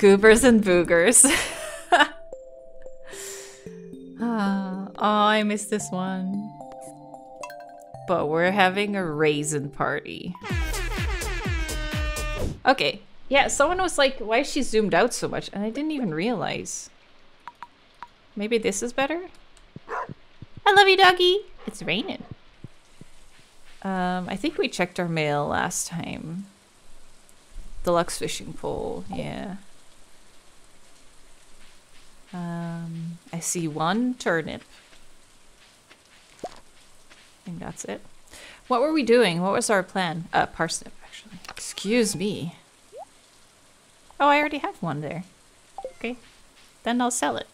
Goobers and boogers. Ah, oh, I missed this one. But we're having a raisin party. Okay. Yeah, someone was like, why is she zoomed out so much? And I didn't even realize. Maybe this is better? I love you, doggy. It's raining. Um, I think we checked our mail last time. Deluxe fishing pole, yeah. Um, I see one turnip. Think that's it. What were we doing? What was our plan? Uh, parsnip, actually. Excuse me. Oh, I already have one there. Okay. Then I'll sell it.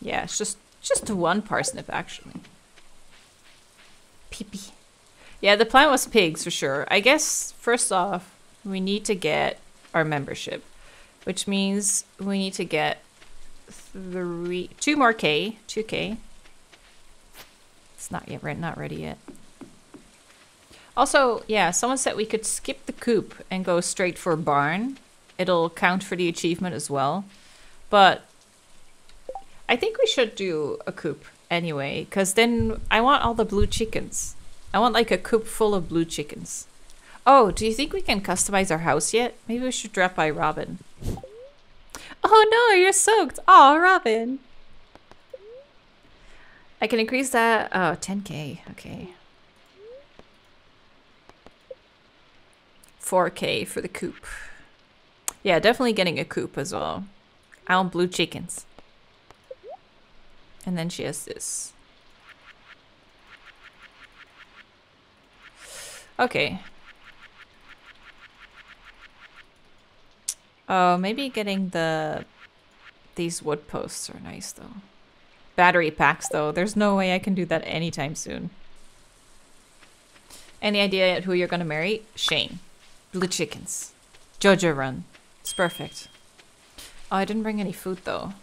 Yeah, it's just just one parsnip, actually. Pee-pee. Yeah, the plan was pigs, for sure. I guess, first off, we need to get our membership which means we need to get three, two more K, two K. It's not yet, not ready yet. Also, yeah, someone said we could skip the coop and go straight for barn. It'll count for the achievement as well. But I think we should do a coop anyway, because then I want all the blue chickens. I want like a coop full of blue chickens. Oh, do you think we can customize our house yet? Maybe we should drop by Robin. Oh no, you're soaked. Oh, Robin. I can increase that. Oh, 10k. Okay. 4k for the coop. Yeah, definitely getting a coop as well. I want blue chickens. And then she has this. Okay. Oh, maybe getting the... These wood posts are nice, though. Battery packs, though. There's no way I can do that anytime soon. Any idea who you're gonna marry? Shane. Blue chickens. Joja run. It's perfect. Oh, I didn't bring any food, though.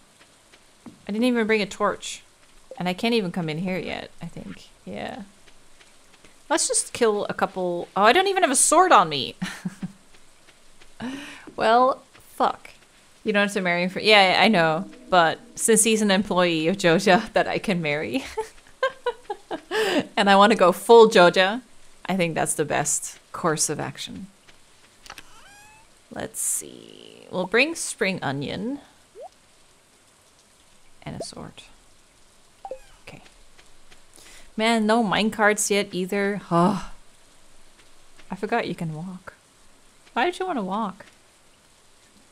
I didn't even bring a torch. And I can't even come in here yet, I think. Yeah. Let's just kill a couple... Oh, I don't even have a sword on me! well, fuck. You don't have to marry him for- yeah, I know. But since he's an employee of Joja that I can marry. and I want to go full Joja, I think that's the best course of action. Let's see. We'll bring spring onion. And a sword. Okay. Man, no minecarts yet either. Oh. I forgot you can walk. Why did you want to walk?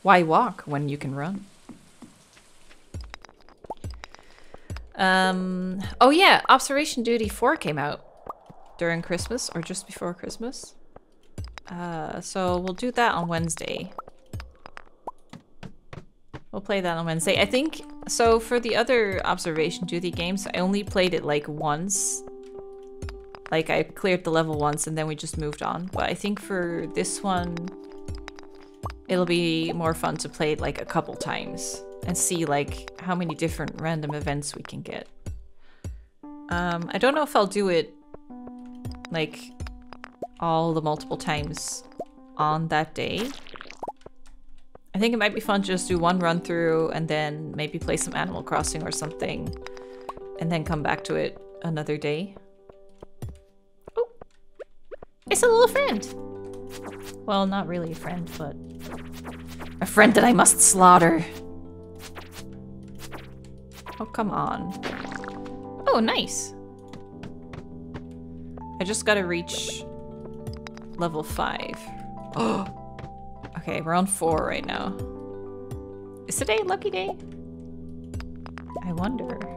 Why walk when you can run? Um, oh yeah, Observation Duty 4 came out during Christmas or just before Christmas. Uh, so we'll do that on Wednesday. We'll play that on Wednesday. I think, so for the other Observation Duty games, I only played it like once. Like I cleared the level once and then we just moved on. But I think for this one, it'll be more fun to play it like a couple times and see like how many different random events we can get. Um, I don't know if I'll do it like all the multiple times on that day. I think it might be fun to just do one run through and then maybe play some Animal Crossing or something and then come back to it another day. Oh, it's a little friend. Well, not really a friend, but a friend that I must slaughter. Oh, come on. Oh, nice. I just gotta reach level 5. Oh! okay, we're on 4 right now. Is today lucky day? I wonder.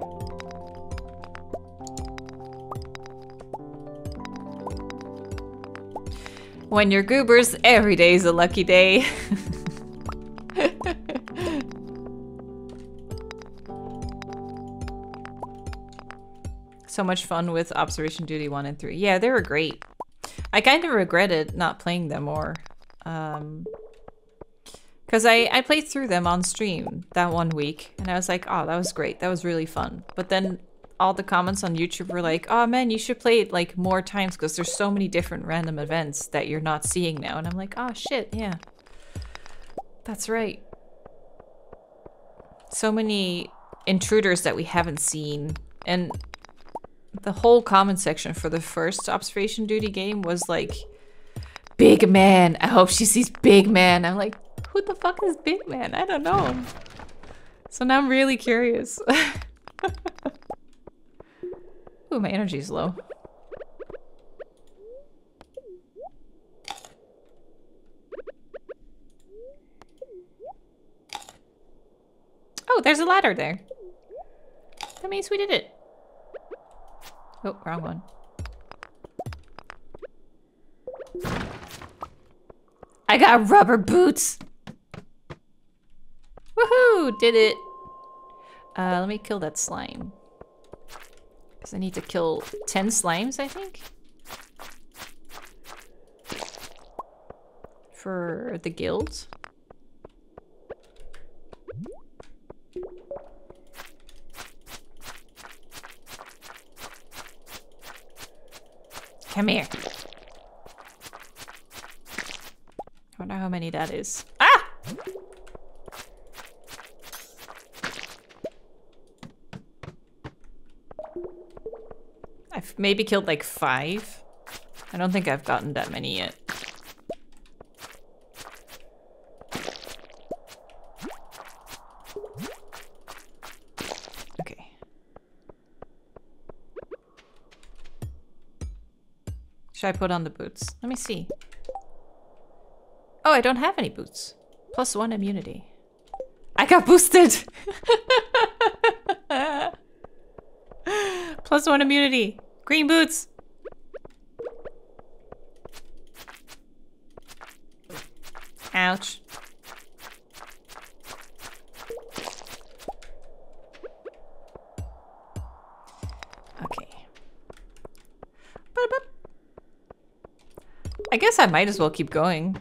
When you're goobers, every day is a lucky day. so much fun with Observation Duty 1 and 3. Yeah, they were great. I kind of regretted not playing them more. Um, because I, I played through them on stream that one week, and I was like, oh, that was great. That was really fun. But then all the comments on YouTube were like, oh man, you should play it like more times because there's so many different random events that you're not seeing now. And I'm like, oh shit, yeah. That's right. So many intruders that we haven't seen. And the whole comment section for the first observation duty game was like, Big man. I hope she sees big man. I'm like, who the fuck is big man? I don't know. So now I'm really curious. Ooh, my energy's low. Oh, there's a ladder there. That means we did it. Oh, wrong one. I got rubber boots. Woohoo! Did it. Uh, let me kill that slime. Because I need to kill 10 slimes, I think? For the guild. Come here. I wonder how many that is. Ah! I've maybe killed like five. I don't think I've gotten that many yet. Okay. Should I put on the boots? Let me see. Oh, I don't have any boots. Plus one immunity. I got boosted! Plus one immunity. Green boots. Ouch. Okay. I guess I might as well keep going.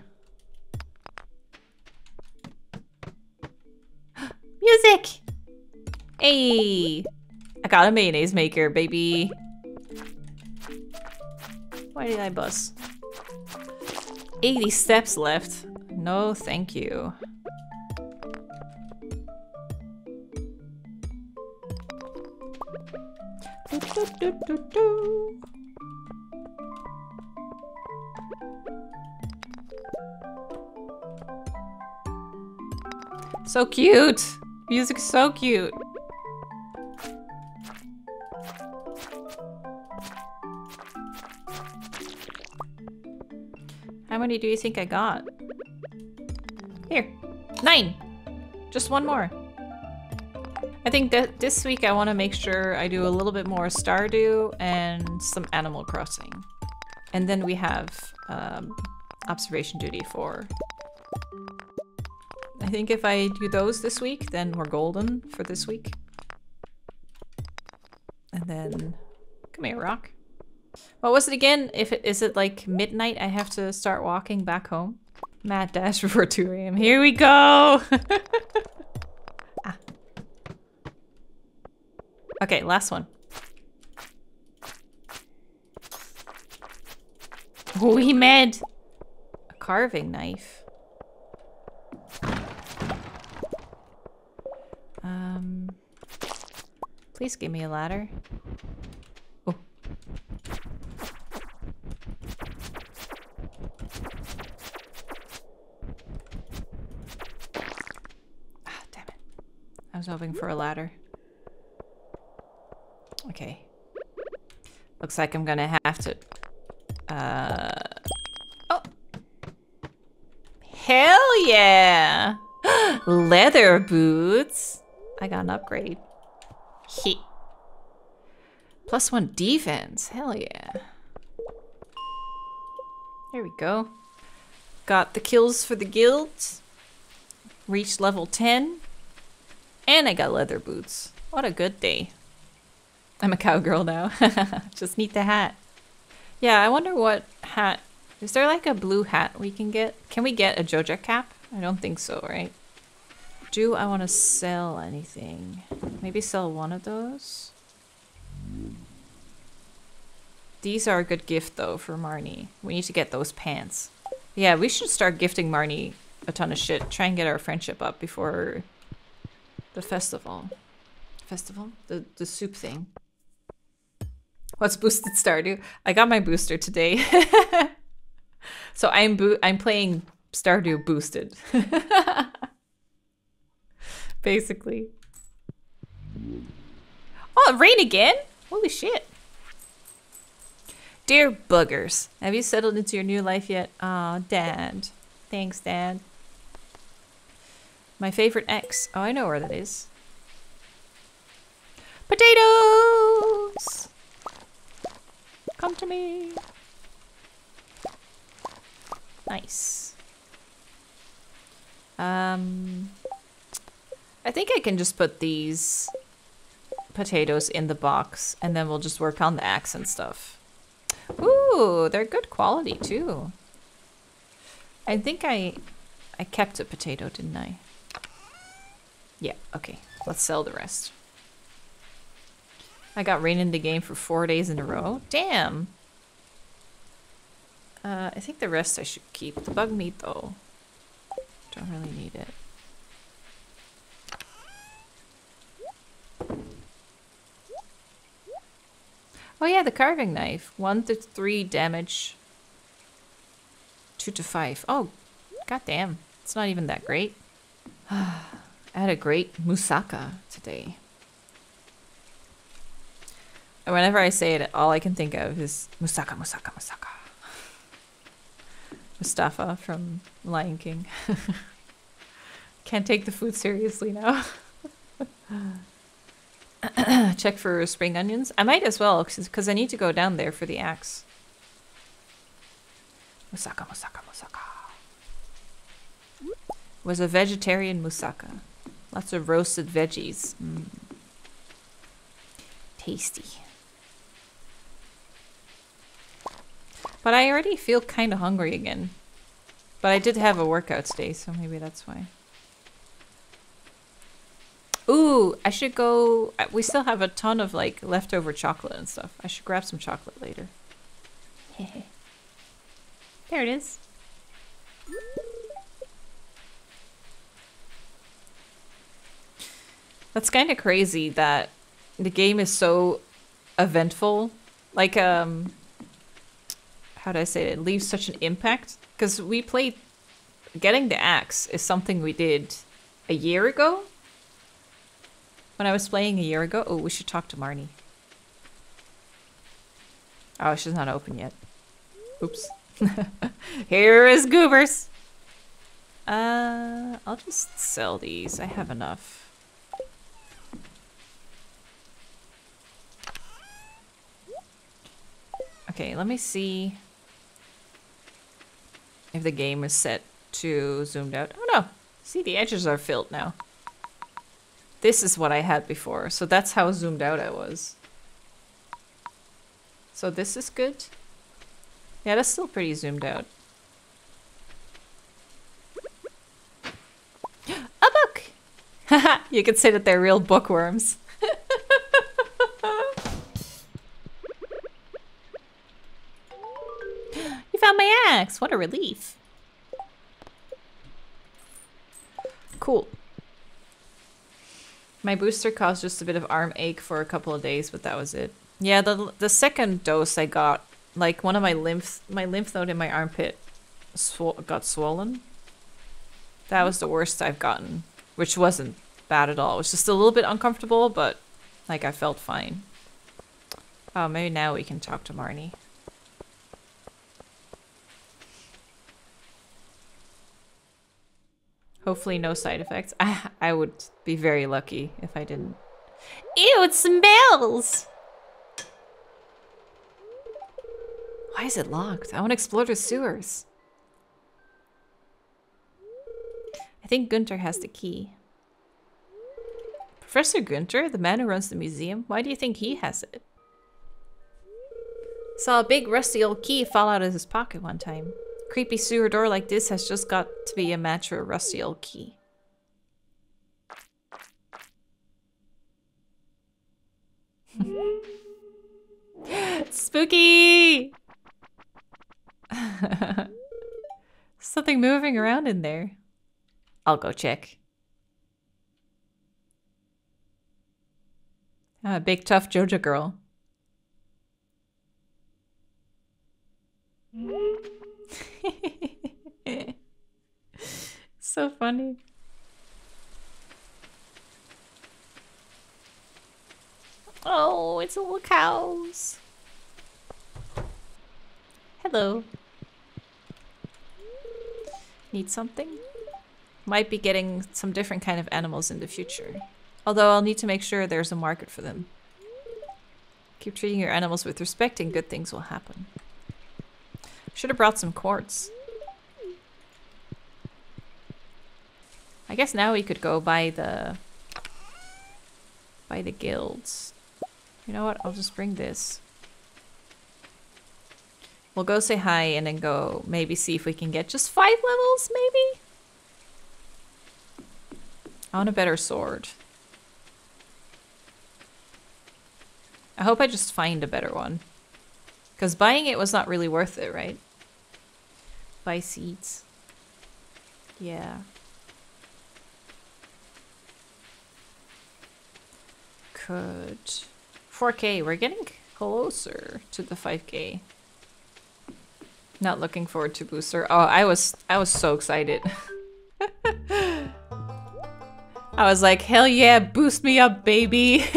Music! Hey! I got a mayonnaise maker, baby. I bus? 80 steps left. No, thank you. Do, do, do, so cute! Music's so cute. Many do you think I got? Here. Nine! Just one more. I think that this week I want to make sure I do a little bit more Stardew and some Animal Crossing. And then we have um, observation duty for... I think if I do those this week, then we're golden for this week. And then... Come here, Rock. What was it again? If it is it like midnight, I have to start walking back home. Mad dash before 2 a.m. Here we go! ah. Okay, last one. Oh, he made a carving knife. Um, please give me a ladder. Oh. Ah, damn it. Hoping for a ladder. Okay. Looks like I'm gonna have to... Uh... Oh! Hell yeah! Leather boots! I got an upgrade. He. Plus one defense. Hell yeah. There we go. Got the kills for the guild. Reached level 10. And I got leather boots. What a good day. I'm a cowgirl now. Just need the hat. Yeah, I wonder what hat... Is there like a blue hat we can get? Can we get a Joja cap? I don't think so, right? Do I want to sell anything? Maybe sell one of those? These are a good gift though for Marnie. We need to get those pants. Yeah, we should start gifting Marnie a ton of shit. Try and get our friendship up before the festival. Festival? The the soup thing. What's boosted Stardew? I got my booster today. so I'm bo I'm playing Stardew boosted. Basically. Oh, rain again? Holy shit. Dear buggers, have you settled into your new life yet? Aw, oh, Dad. Thanks, Dad. My favorite X. Oh, I know where that is. Potatoes! Come to me. Nice. Um, I think I can just put these potatoes in the box and then we'll just work on the axe and stuff. Ooh, they're good quality too. I think I I kept a potato, didn't I? Yeah, okay. Let's sell the rest. I got rain in the game for four days in a row. Damn. Uh, I think the rest I should keep. The bug meat though. Don't really need it. Oh yeah, the carving knife. One to three damage. Two to five. Oh, goddamn. It's not even that great. I had a great moussaka today. And whenever I say it, all I can think of is moussaka, moussaka, moussaka. Mufasa from Lion King. Can't take the food seriously now. Check for spring onions. I might as well, because I need to go down there for the axe. Moussaka, moussaka, moussaka. Was a vegetarian moussaka. Lots of roasted veggies. Mm. Tasty. But I already feel kind of hungry again. But I did have a workout today, so maybe that's why. Ooh, I should go. Uh, we still have a ton of like leftover chocolate and stuff. I should grab some chocolate later. there it is. That's kind of crazy that the game is so eventful. Like, um, how do I say it? it leaves such an impact. Because we played. Getting the axe is something we did a year ago when I was playing a year ago. Oh, we should talk to Marnie. Oh, she's not open yet. Oops. Here is Goobers. Uh, I'll just sell these. I have enough. Okay, let me see if the game is set to zoomed out. Oh no, see the edges are filled now. This is what I had before, so that's how zoomed out I was. So this is good. Yeah, that's still pretty zoomed out. A book! Haha, you could say that they're real bookworms. What a relief. Cool. My booster caused just a bit of arm ache for a couple of days, but that was it. Yeah, the the second dose I got, like one of my lymph my lymph node in my armpit sw got swollen. That was the worst I've gotten, which wasn't bad at all. It was just a little bit uncomfortable, but like I felt fine. Oh, maybe now we can talk to Marnie. Hopefully no side effects. I, I would be very lucky if I didn't. Ew, it smells! Why is it locked? I want to explore the sewers. I think Gunther has the key. Professor Gunther, the man who runs the museum, why do you think he has it? Saw a big rusty old key fall out of his pocket one time. Creepy sewer door like this has just got to be a match for a rusty old key. Spooky! Something moving around in there. I'll go check. I'm a big tough Joja girl. so funny. Oh, it's all cows. Hello. Need something? Might be getting some different kind of animals in the future. Although I'll need to make sure there's a market for them. Keep treating your animals with respect and good things will happen. Should have brought some quartz. I guess now we could go by the... by the guilds. You know what? I'll just bring this. We'll go say hi and then go maybe see if we can get just five levels, maybe? I want a better sword. I hope I just find a better one. Because buying it was not really worth it, right? Buy seeds. Yeah. Could... 4k, we're getting closer to the 5k. Not looking forward to booster. Oh, I was I was so excited. I was like, hell yeah, boost me up, baby.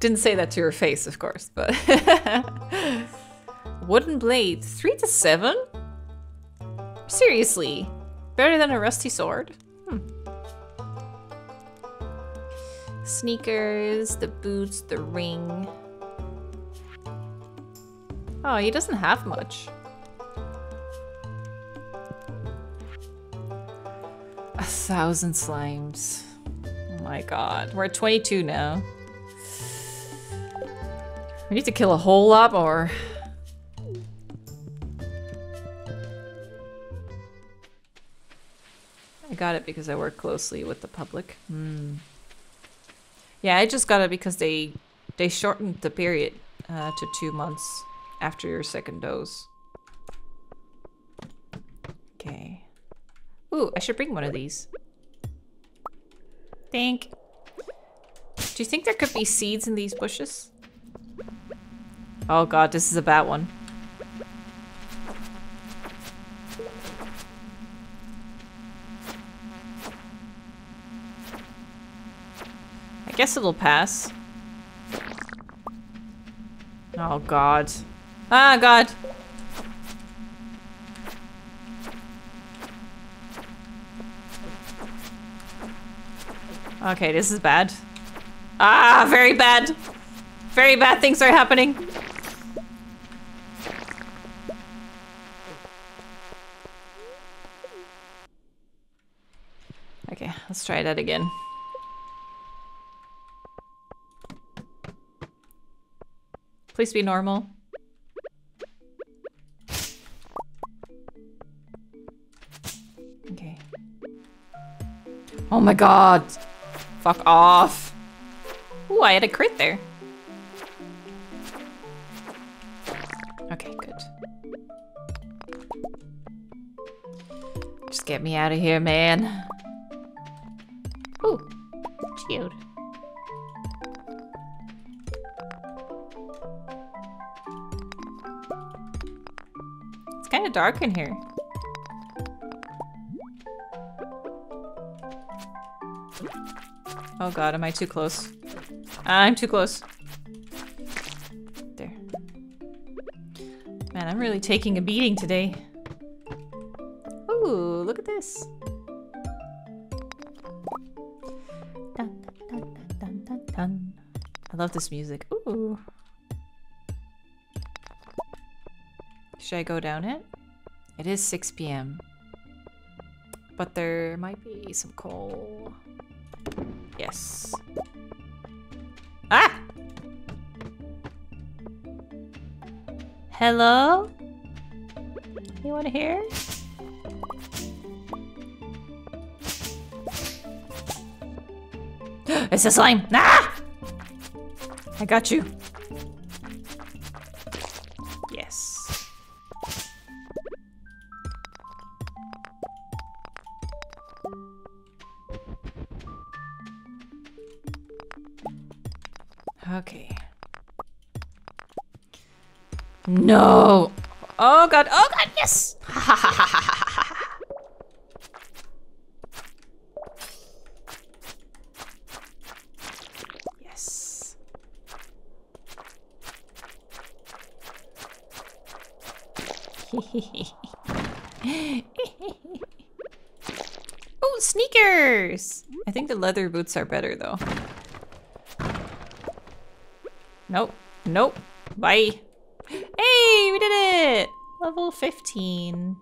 Didn't say that to your face, of course, but wooden blade, three to seven. Seriously, better than a rusty sword. Hmm. Sneakers, the boots, the ring. Oh, he doesn't have much. A thousand slimes. Oh my god. We're at 22 now. We need to kill a whole lot more. Got it because I work closely with the public. Hmm. Yeah, I just got it because they they shortened the period uh, to two months after your second dose. Okay. Ooh, I should bring one of these. Think. Do you think there could be seeds in these bushes? Oh god, this is a bad one. Guess it'll pass. Oh god. Ah, God. Okay, this is bad. Ah, very bad. Very bad things are happening. Okay, let's try that again. Please be normal. Okay. Oh my god. Fuck off. Ooh, I had a crit there. Okay, good. Just get me out of here, man. Ooh, geode. Dark in here. Oh god, am I too close? Ah, I'm too close. There. Man, I'm really taking a beating today. Ooh, look at this. Dun, dun, dun, I love this music. Ooh. Should I go down it? It is 6 p.m. But there might be some coal. Yes. Ah! Hello? Anyone here? it's a slime! Ah! I got you. No! Oh god, oh god, yes! yes. oh, sneakers! I think the leather boots are better though. Nope. Nope. Bye. Hey, we did it! Level 15.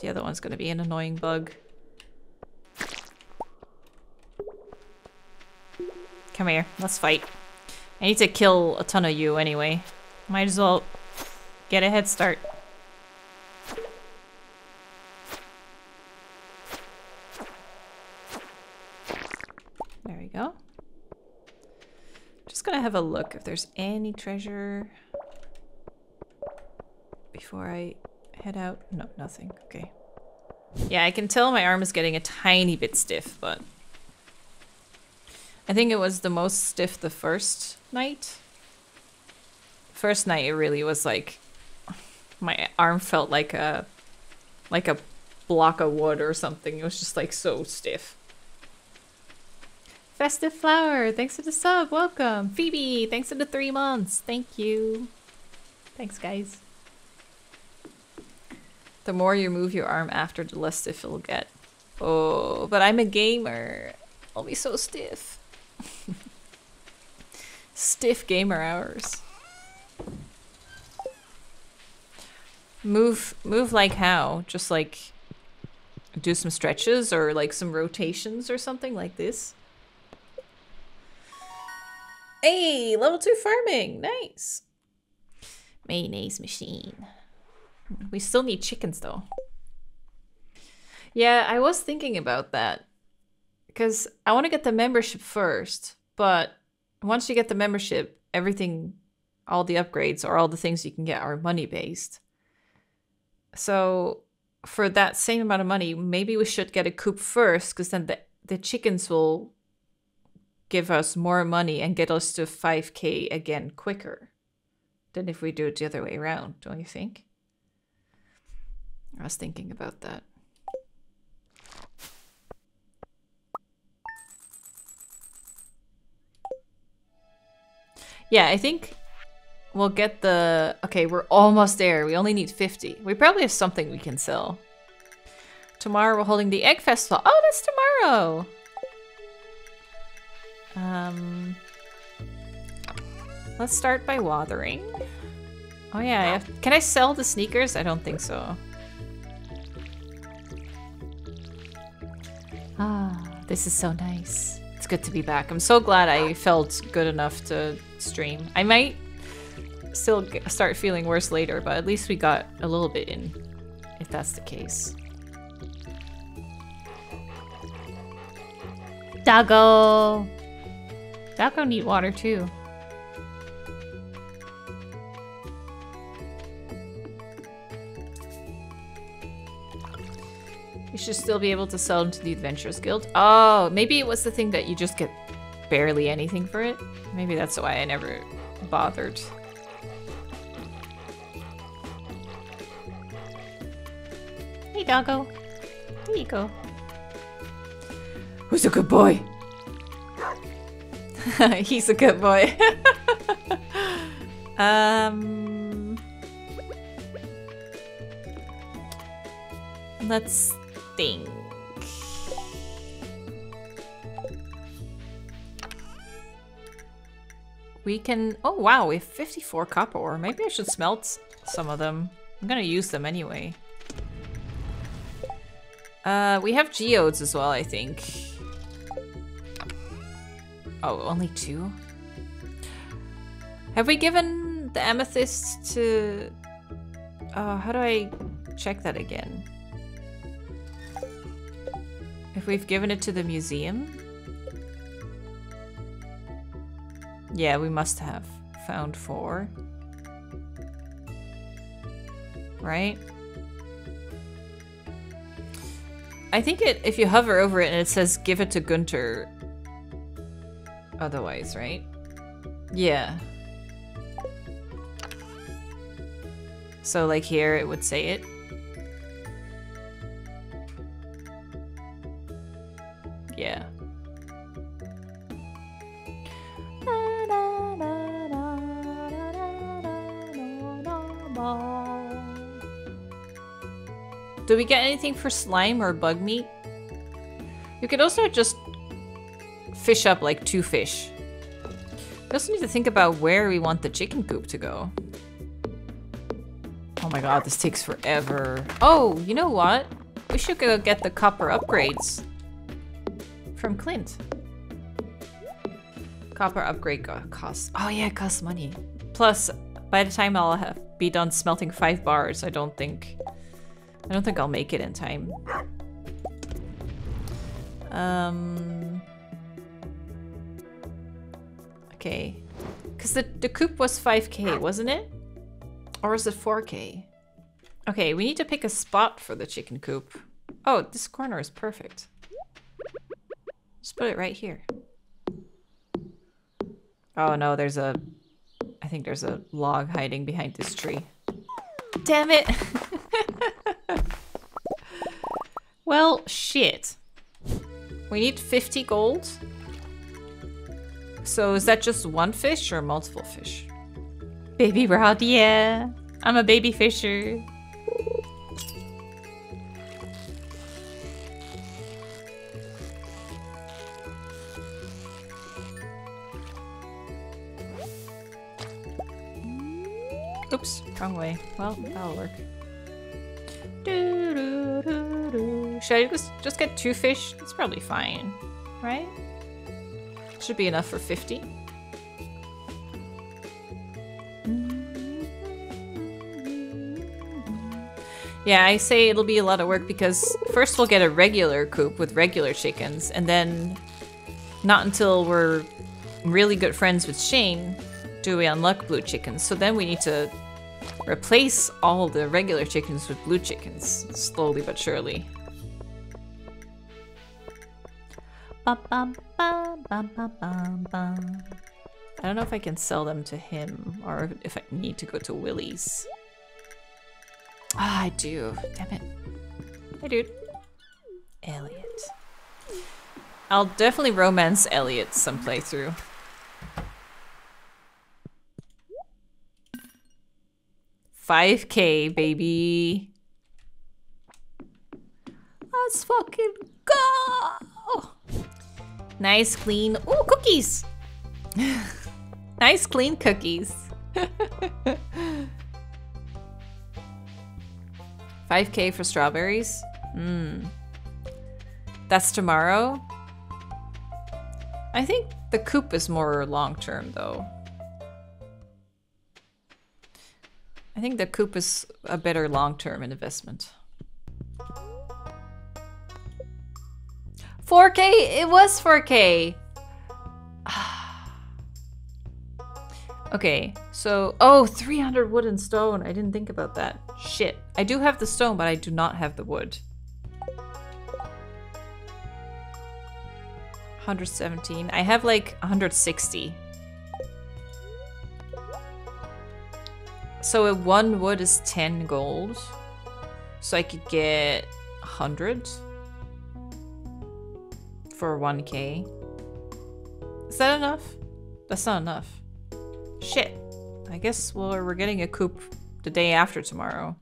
The other one's gonna be an annoying bug. Come here, let's fight. I need to kill a ton of you anyway. Might as well get a head start. There we go. Just gonna have a look if there's any treasure before I head out. No, nothing. Okay. Yeah, I can tell my arm is getting a tiny bit stiff, but I think it was the most stiff the first night. First night, it really was like my arm felt like a like a block of wood or something. It was just like so stiff. Festive Flower, thanks for the sub. Welcome. Phoebe, thanks for the three months. Thank you. Thanks, guys. The more you move your arm after, the less stiff it'll get. Oh, but I'm a gamer. I'll be so stiff. stiff gamer hours. Move, move like how? Just like do some stretches or like some rotations or something like this? Hey, level two farming. Nice. Mayonnaise machine. We still need chickens though. Yeah, I was thinking about that. Because I want to get the membership first, but once you get the membership, everything, all the upgrades or all the things you can get are money based. So for that same amount of money, maybe we should get a coop first, because then the, the chickens will give us more money and get us to 5k again quicker than if we do it the other way around, don't you think? I was thinking about that. Yeah, I think we'll get the... Okay, we're almost there. We only need 50. We probably have something we can sell. Tomorrow we're holding the Egg Festival. Oh, that's tomorrow! Um, let's start by watering. Oh yeah, can I sell the sneakers? I don't think so. Ah, this is so nice. It's good to be back. I'm so glad I felt good enough to stream. I might still start feeling worse later, but at least we got a little bit in, if that's the case. Doggo! Doggo need water too. You should still be able to sell them to the Adventurers Guild. Oh, maybe it was the thing that you just get barely anything for it. Maybe that's why I never bothered. Hey, doggo. Here you go. Who's a good boy? He's a good boy. um, let's think. We can... Oh, wow, we have 54 copper ore. Maybe I should smelt some of them. I'm gonna use them anyway. Uh, we have geodes as well, I think. Oh, only two? Have we given the amethyst to... Uh, how do I check that again? If we've given it to the museum? Yeah, we must have found four. Right? I think it if you hover over it and it says give it to Gunther otherwise, right? Yeah. So like here it would say it. Yeah. Do we get anything for slime or bug meat? You could also just fish up like two fish. We also need to think about where we want the chicken coop to go. Oh my god, this takes forever. Oh, you know what? We should go get the copper upgrades from Clint. Copper upgrade costs. Oh yeah, it costs money. Plus, by the time I'll have be done smelting five bars, I don't think I don't think I'll make it in time. Um. Okay. Because the, the coop was 5k, wasn't it? Or is it 4k? Okay, we need to pick a spot for the chicken coop. Oh, this corner is perfect. Just put it right here. Oh no, there's a... I think there's a log hiding behind this tree. Damn it! well, shit. We need 50 gold. So is that just one fish or multiple fish? Baby rod, yeah. I'm a baby fisher. Oops, wrong way. Well, that'll work. Should I just, just get two fish? It's probably fine, right? Should be enough for 50. Yeah, I say it'll be a lot of work because first we'll get a regular coop with regular chickens, and then not until we're really good friends with Shane do we unlock blue chickens. So then we need to replace all the regular chickens with blue chickens, slowly but surely. I don't know if I can sell them to him or if I need to go to Willy's. Ah, I do. Damn it. Hey, dude. Elliot. I'll definitely romance Elliot some playthrough. Five K, baby. Let's fucking go! Nice, clean. Oh, cookies! nice, clean cookies. 5k for strawberries? Mmm. That's tomorrow? I think the coop is more long-term, though. I think the coop is a better long-term investment. 4k? It was 4k! okay, so... Oh, 300 wood and stone. I didn't think about that. Shit. I do have the stone, but I do not have the wood. 117. I have like 160. So a one wood is 10 gold. So I could get 100 for 1k. Is that enough? That's not enough. Shit. I guess well, we're getting a coop the day after tomorrow.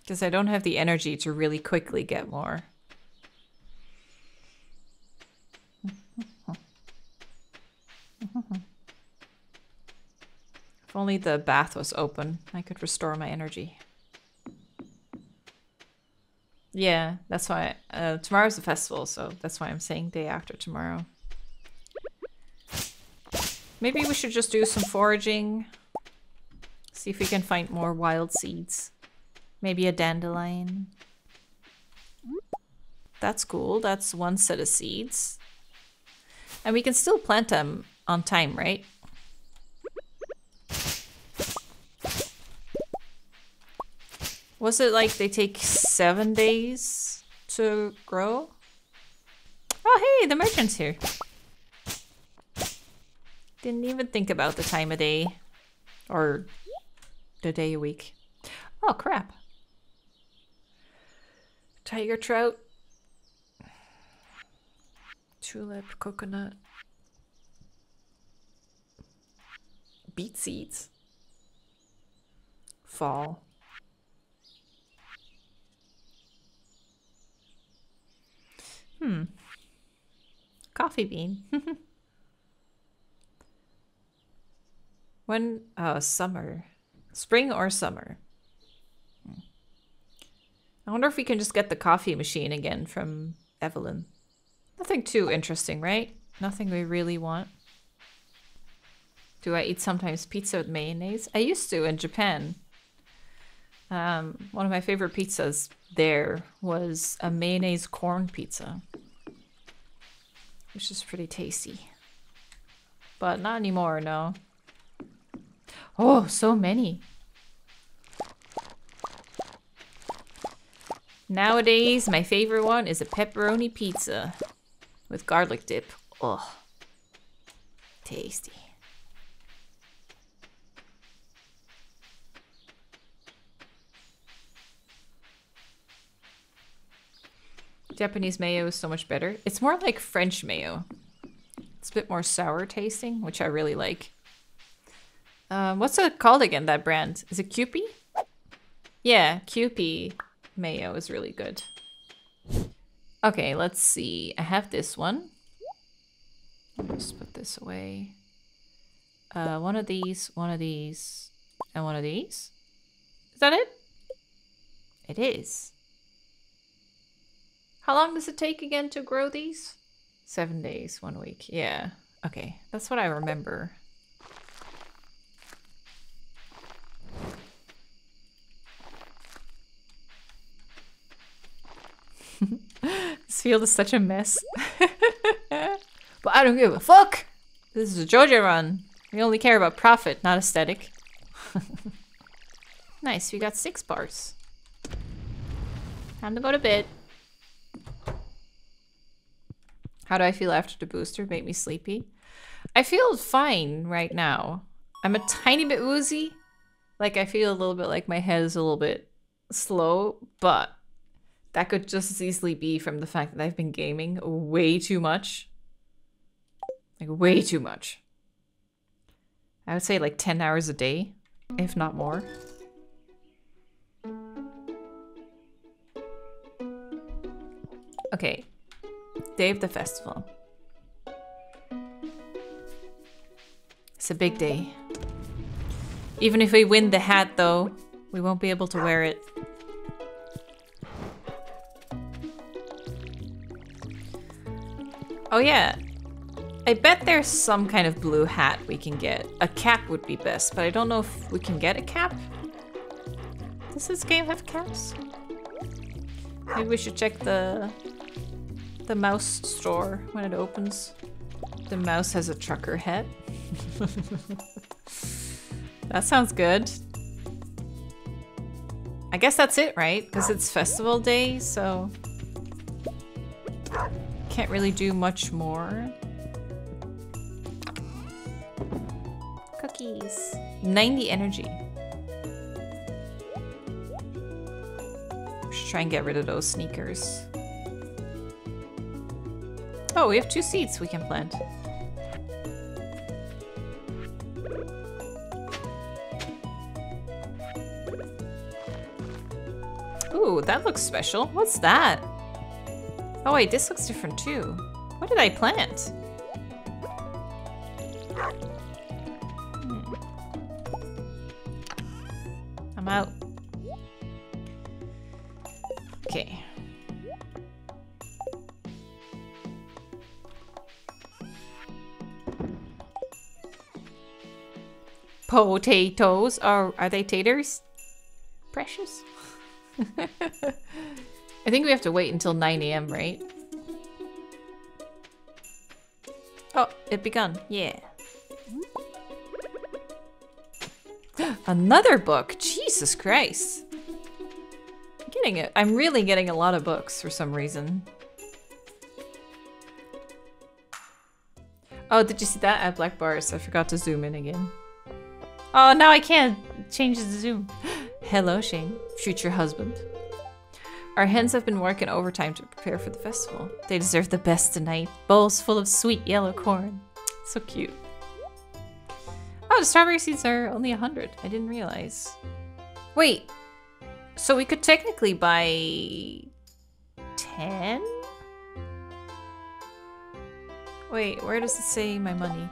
Because I don't have the energy to really quickly get more. If only the bath was open, I could restore my energy. Yeah, that's why. Uh, tomorrow's the festival, so that's why I'm saying day after tomorrow. Maybe we should just do some foraging. See if we can find more wild seeds. Maybe a dandelion. That's cool. That's one set of seeds. And we can still plant them on time, right? Was it like they take seven days to grow? Oh, hey, the merchant's here. Didn't even think about the time of day. Or the day a week. Oh, crap. Tiger trout. Tulip, coconut. Beet seeds. Fall. Hmm. Coffee bean. when, uh, summer. Spring or summer. Hmm. I wonder if we can just get the coffee machine again from Evelyn. Nothing too interesting, right? Nothing we really want. Do I eat sometimes pizza with mayonnaise? I used to in Japan. Um, one of my favorite pizzas there was a mayonnaise corn pizza, which is pretty tasty. But not anymore, no. Oh, so many. Nowadays, my favorite one is a pepperoni pizza with garlic dip. Oh, tasty. Japanese mayo is so much better. It's more like French mayo. It's a bit more sour tasting, which I really like. Um, what's it called again, that brand? Is it Kewpie? Yeah, Kewpie mayo is really good. Okay, let's see. I have this one. Let's put this away. Uh, one of these, one of these, and one of these. Is that it? It is. How long does it take again to grow these? Seven days, one week. Yeah. Okay, that's what I remember. this field is such a mess. but I don't give a fuck! This is a Joja run. We only care about profit, not aesthetic. nice, we got six bars. Time to go to bed. How do I feel after the booster? Made me sleepy. I feel fine right now. I'm a tiny bit woozy. Like I feel a little bit like my head is a little bit slow, but that could just as easily be from the fact that I've been gaming way too much. Like way too much. I would say like 10 hours a day, if not more. Okay, Day of the festival. It's a big day. Even if we win the hat, though, we won't be able to wear it. Oh yeah, I bet there's some kind of blue hat we can get. A cap would be best, but I don't know if we can get a cap. Does this game have caps? Maybe we should check the the mouse store when it opens. The mouse has a trucker hat. that sounds good. I guess that's it, right? Because it's festival day, so... Can't really do much more. Cookies. 90 energy. Should try and get rid of those sneakers. Oh, we have two seeds we can plant. Ooh, that looks special. What's that? Oh wait, this looks different too. What did I plant? Potatoes. Are, are they taters? Precious? I think we have to wait until 9 a.m., right? Oh, it begun. Yeah. Another book. Jesus Christ. getting it. I'm really getting a lot of books for some reason. Oh, did you see that at Black Bars? I forgot to zoom in again. Oh, now I can't change the zoom. Hello, Shane, future husband. Our hens have been working overtime to prepare for the festival. They deserve the best tonight. Bowls full of sweet yellow corn. So cute. Oh, the strawberry seeds are only 100. I didn't realize. Wait. So we could technically buy 10? Wait, where does it say my money?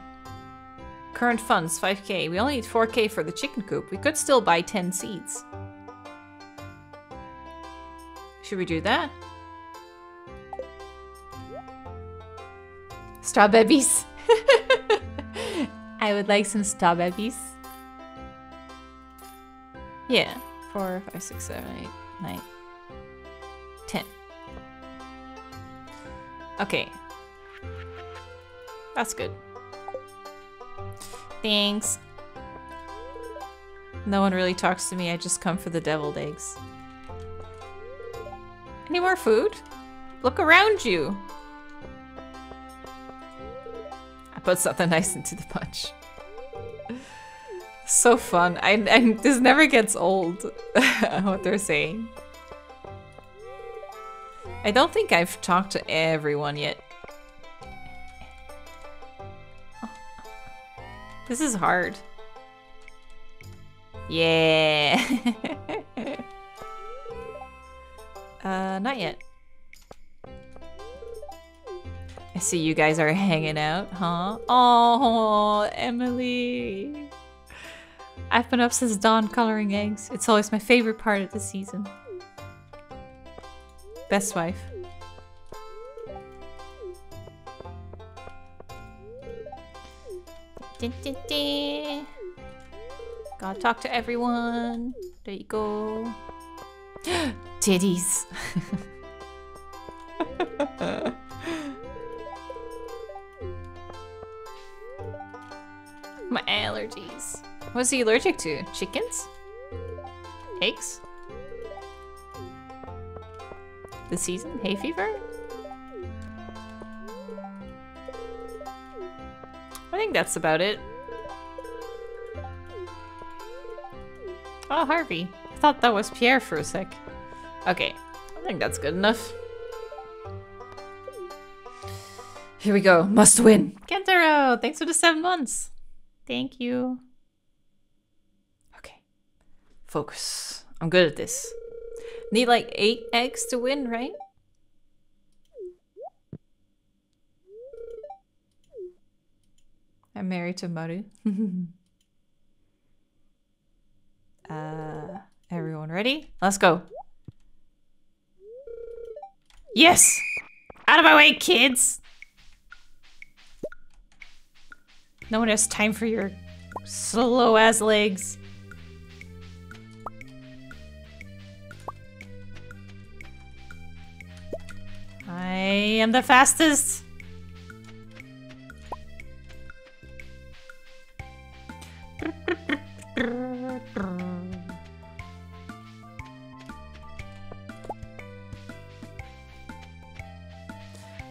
Current funds, 5k. We only need 4k for the chicken coop. We could still buy 10 seeds. Should we do that? Strawberries. I would like some strawberries. Yeah. Four, five, six, seven, eight, nine, ten. Okay. That's good. Thanks. No one really talks to me. I just come for the deviled eggs. Any more food? Look around you. I put something nice into the punch. so fun. I, I this never gets old. what they're saying. I don't think I've talked to everyone yet. This is hard. Yeah. uh, not yet. I see you guys are hanging out, huh? Oh, Emily. I've been up since dawn coloring eggs. It's always my favorite part of the season. Best wife. Dun. Gotta talk to everyone. There you go. Titties. My allergies. What's he allergic to? Chickens? Eggs? The season? Hay fever? I think that's about it. Oh, Harvey. I thought that was Pierre for a sec. Okay, I think that's good enough. Here we go. Must win. Kentaro, thanks for the seven months. Thank you. Okay. Focus. I'm good at this. Need like eight eggs to win, right? I'm married to Maru. uh, everyone ready? Let's go. Yes! Out of my way, kids! No one has time for your slow ass legs. I am the fastest.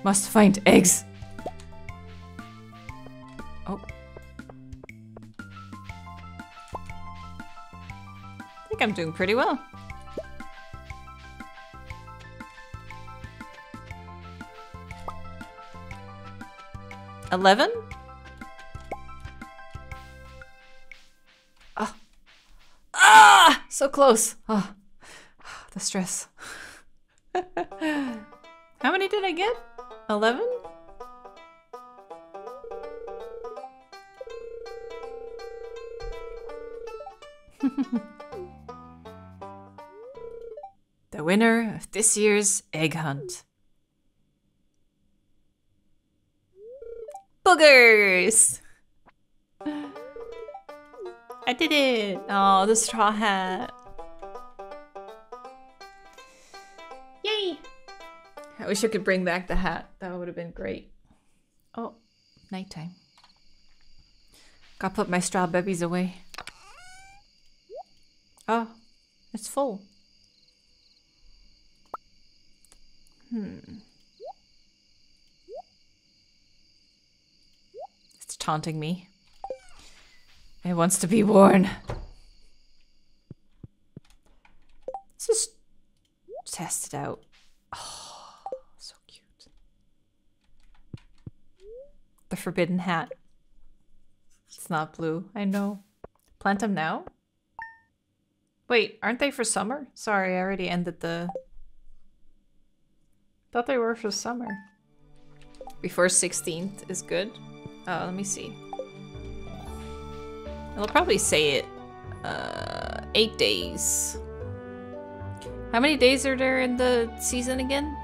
Must find eggs. Oh. I think I'm doing pretty well. Eleven? Ah! So close. Ah. The stress. How many did I get? 11? the winner of this year's egg hunt. Boogers! I did it! Oh, the straw hat. Yay! I wish I could bring back the hat. That would have been great. Oh, nighttime. Gotta put my straw babies away. Oh, it's full. Hmm. It's taunting me. It wants to be worn. Let's just test it out. Oh, so cute. The forbidden hat. It's not blue, I know. Plant them now? Wait, aren't they for summer? Sorry, I already ended the... Thought they were for summer. Before 16th is good. Oh, let me see. It'll probably say it. Uh, eight days. How many days are there in the season again?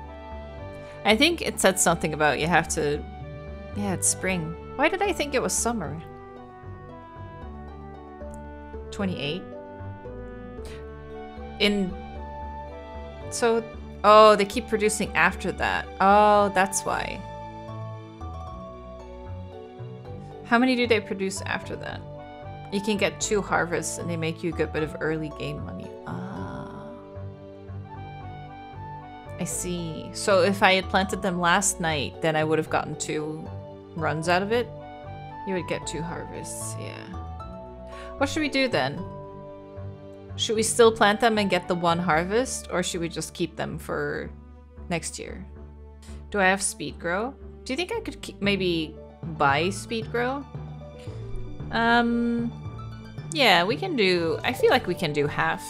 I think it said something about you have to... Yeah, it's spring. Why did I think it was summer? 28? In... So... Oh, they keep producing after that. Oh, that's why. How many do they produce after that? You can get two harvests and they make you a good bit of early game money. Ah. I see. So if I had planted them last night, then I would have gotten two runs out of it. You would get two harvests, yeah. What should we do then? Should we still plant them and get the one harvest? Or should we just keep them for next year? Do I have speed grow? Do you think I could maybe buy speed grow? Um, yeah, we can do, I feel like we can do half.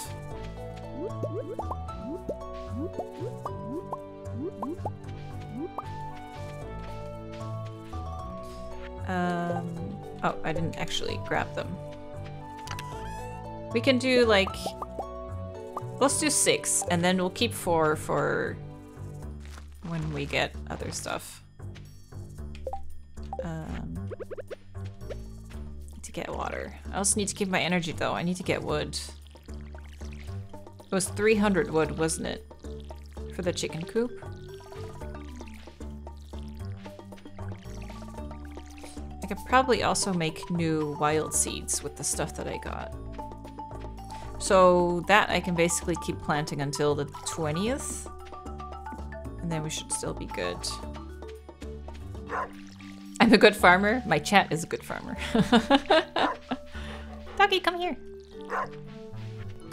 Um, oh, I didn't actually grab them. We can do like, let's do six and then we'll keep four for when we get other stuff. Water. I also need to keep my energy though. I need to get wood. It was 300 wood, wasn't it? For the chicken coop? I could probably also make new wild seeds with the stuff that I got. So that I can basically keep planting until the 20th. And then we should still be good. I'm a good farmer. My chat is a good farmer. Doggy, come here.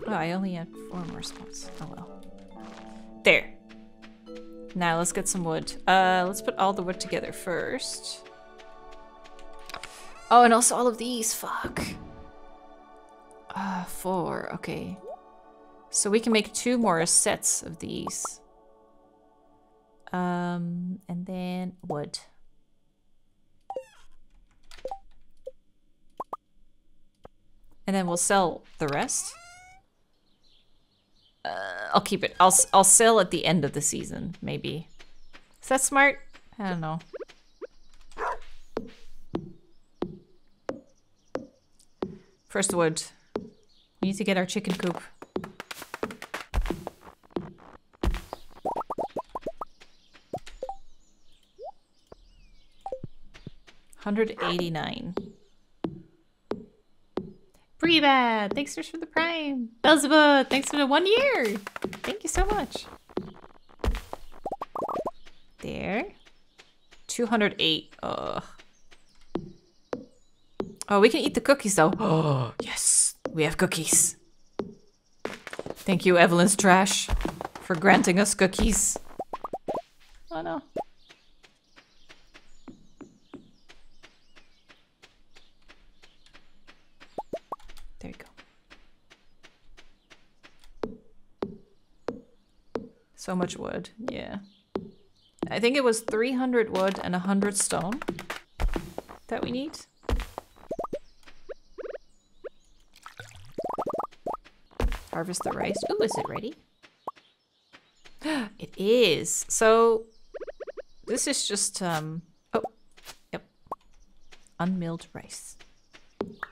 Oh, I only had four more spots. Oh well. There. Now let's get some wood. Uh, let's put all the wood together first. Oh, and also all of these. Fuck. Uh, four. Okay. So we can make two more sets of these. Um, and then wood. And then we'll sell the rest. Uh, I'll keep it. I'll I'll sell at the end of the season, maybe. Is that smart? I don't know. First wood. We need to get our chicken coop. Hundred eighty nine. Breebad, thanks for the prime. Belzebub, thanks for the one year. Thank you so much. There. 208. Ugh. Oh, we can eat the cookies though. Oh, yes. We have cookies. Thank you, Evelyn's trash, for granting us cookies. Oh no. So much wood, yeah. I think it was 300 wood and 100 stone that we need. Harvest the rice. Ooh, is it ready? it is. So this is just, um, oh, yep. Unmilled rice.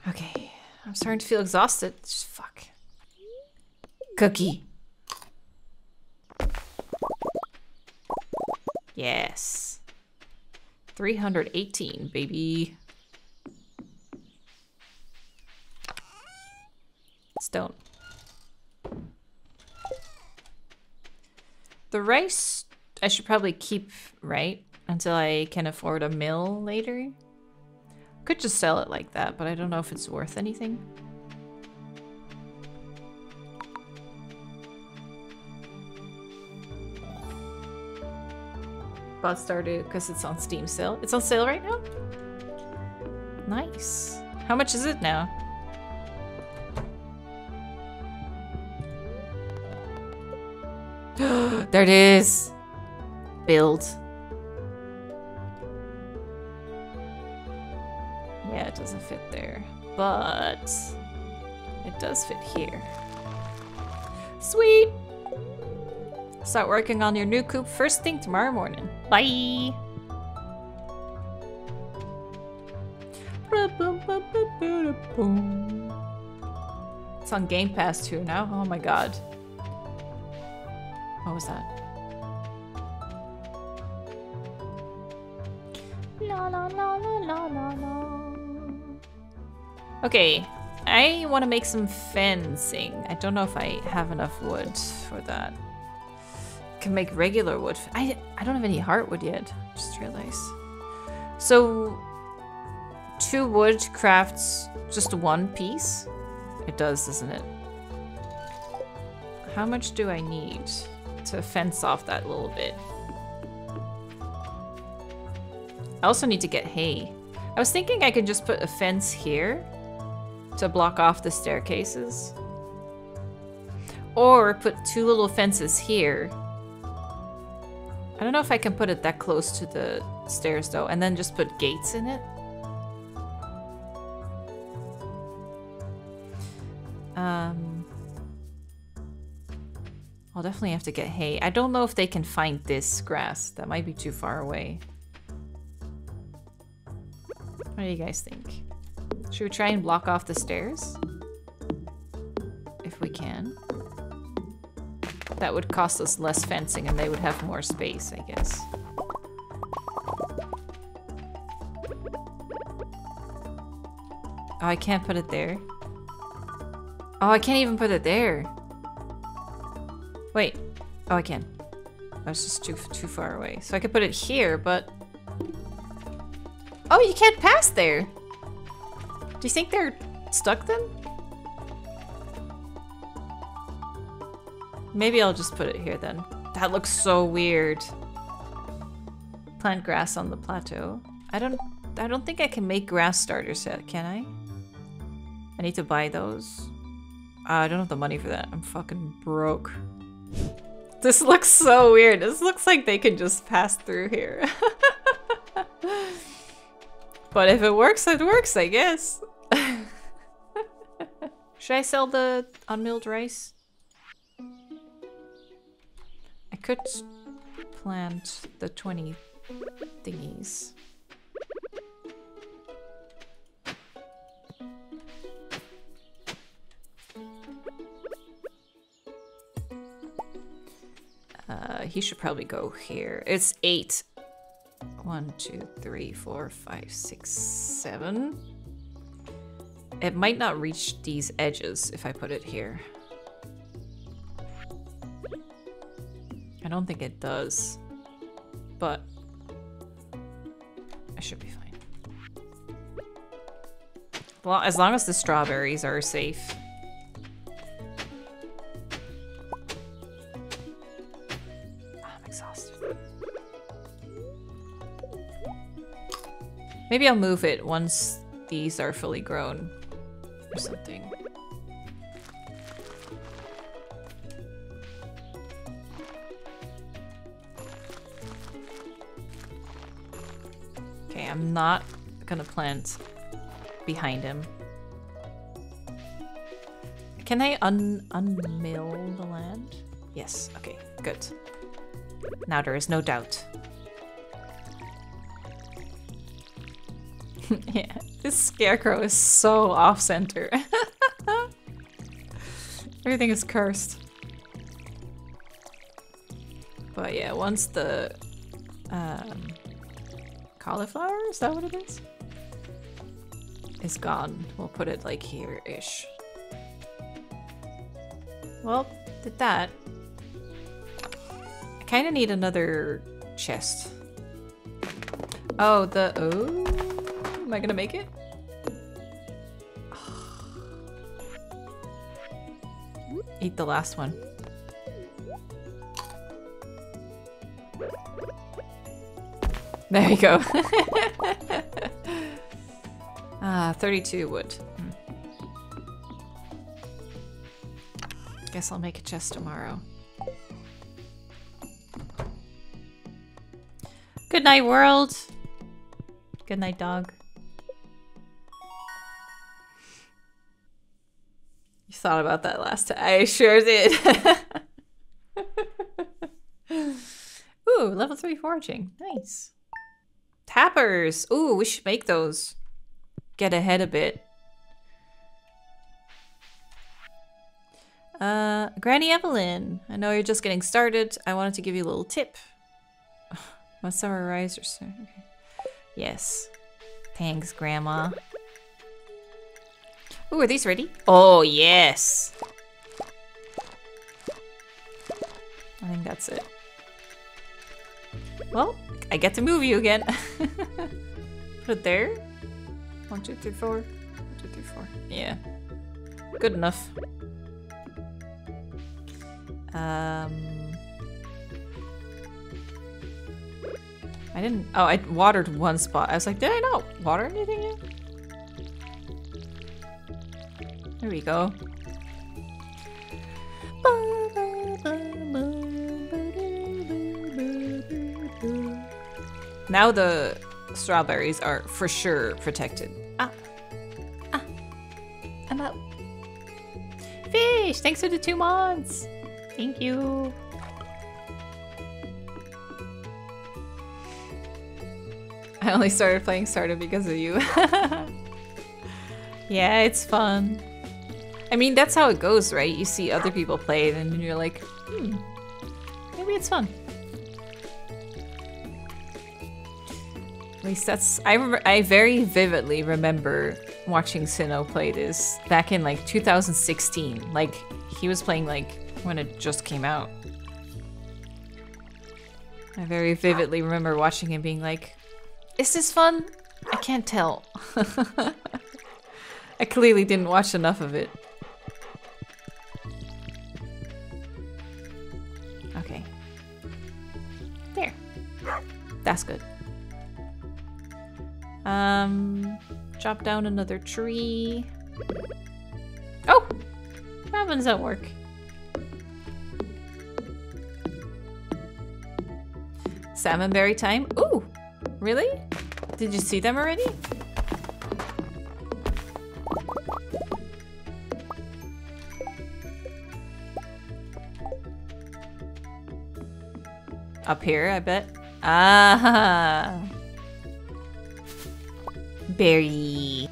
Okay. I'm starting to feel exhausted. Just fuck. Cookie. Yes. 318, baby. Stone. The rice I should probably keep, right? Until I can afford a mill later. Could just sell it like that, but I don't know if it's worth anything. Bot started because it's on Steam sale. It's on sale right now? Nice. How much is it now? there it is. Build. Yeah, it doesn't fit there. But it does fit here. Sweet! Start working on your new coop first thing tomorrow morning. Bye! It's on Game Pass too now. Oh my god. What was that? La la la la la la la. Okay, I want to make some fencing. I don't know if I have enough wood for that. Can make regular wood. I I don't have any heartwood yet. Just realized. So two wood crafts just one piece? It does, doesn't it? How much do I need to fence off that little bit? I also need to get hay. I was thinking I could just put a fence here to block off the staircases. Or put two little fences here. I don't know if I can put it that close to the stairs though, and then just put gates in it. Um, I'll definitely have to get hay. I don't know if they can find this grass. That might be too far away. What do you guys think? Should we try and block off the stairs? If we can. That would cost us less fencing and they would have more space, I guess. Oh, I can't put it there. Oh, I can't even put it there. Wait. Oh, I can. That's just too too far away. So I could put it here, but... Oh, you can't pass there! Do you think they're stuck then? Maybe I'll just put it here then. That looks so weird. Plant grass on the plateau. I don't I don't think I can make grass starters yet, can I? I need to buy those. Uh, I don't have the money for that. I'm fucking broke. This looks so weird. This looks like they can just pass through here. but if it works, it works, I guess. Should I sell the unmilled rice? Could plant the 20 thingies. Uh, he should probably go here. It's eight. One, two, three, four, five, six, seven. It might not reach these edges if I put it here. I don't think it does, but I should be fine. Well, as long as the strawberries are safe. Ah, I'm exhausted. Maybe I'll move it once these are fully grown or something. I'm not gonna plant behind him. Can I un unmill the land? Yes, okay, good. Now there is no doubt. yeah, this scarecrow is so off-center. Everything is cursed. But yeah, once the um, cauliflower, is that what it is? Is gone. We'll put it like here-ish. Well, did that. I kind of need another chest. Oh, the... Oh, am I gonna make it? Eat the last one. There you go. ah, 32 wood. Hmm. Guess I'll make a chest tomorrow. Good night, world. Good night, dog. You thought about that last time. I sure did. Ooh, level 3 foraging. Nice. Tappers! Ooh, we should make those. Get ahead a bit. Uh, Granny Evelyn, I know you're just getting started. I wanted to give you a little tip. Must summer or. Okay. Yes. Thanks, Grandma. Ooh, are these ready? Oh, yes. I think that's it. Well, I get to move you again. Put it there. One, two, three, four. One, two, three, four. Yeah. Good enough. Um... I didn't- oh, I watered one spot. I was like, did I not water anything yet? There we go. Now the strawberries are for sure protected. Ah. Ah. I'm out. Fish! Thanks for the two months! Thank you. I only started playing Stardew because of you. yeah, it's fun. I mean, that's how it goes, right? You see other people play it and you're like, hmm, maybe it's fun. Least that's I I very vividly remember watching Sinnoh play this back in like 2016. Like he was playing like when it just came out. I very vividly remember watching him being like, "Is this fun? I can't tell." I clearly didn't watch enough of it. Okay. There. That's good. Um, chop down another tree. Oh! Cabins don't work. Salmonberry time? Ooh! Really? Did you see them already? Up here, I bet. Ah! Berry.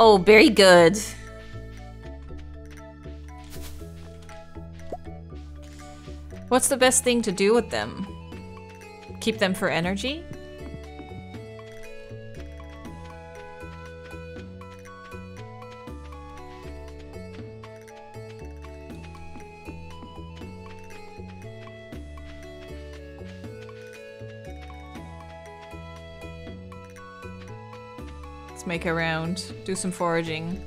Oh, very good. What's the best thing to do with them? Keep them for energy? Make a round, do some foraging.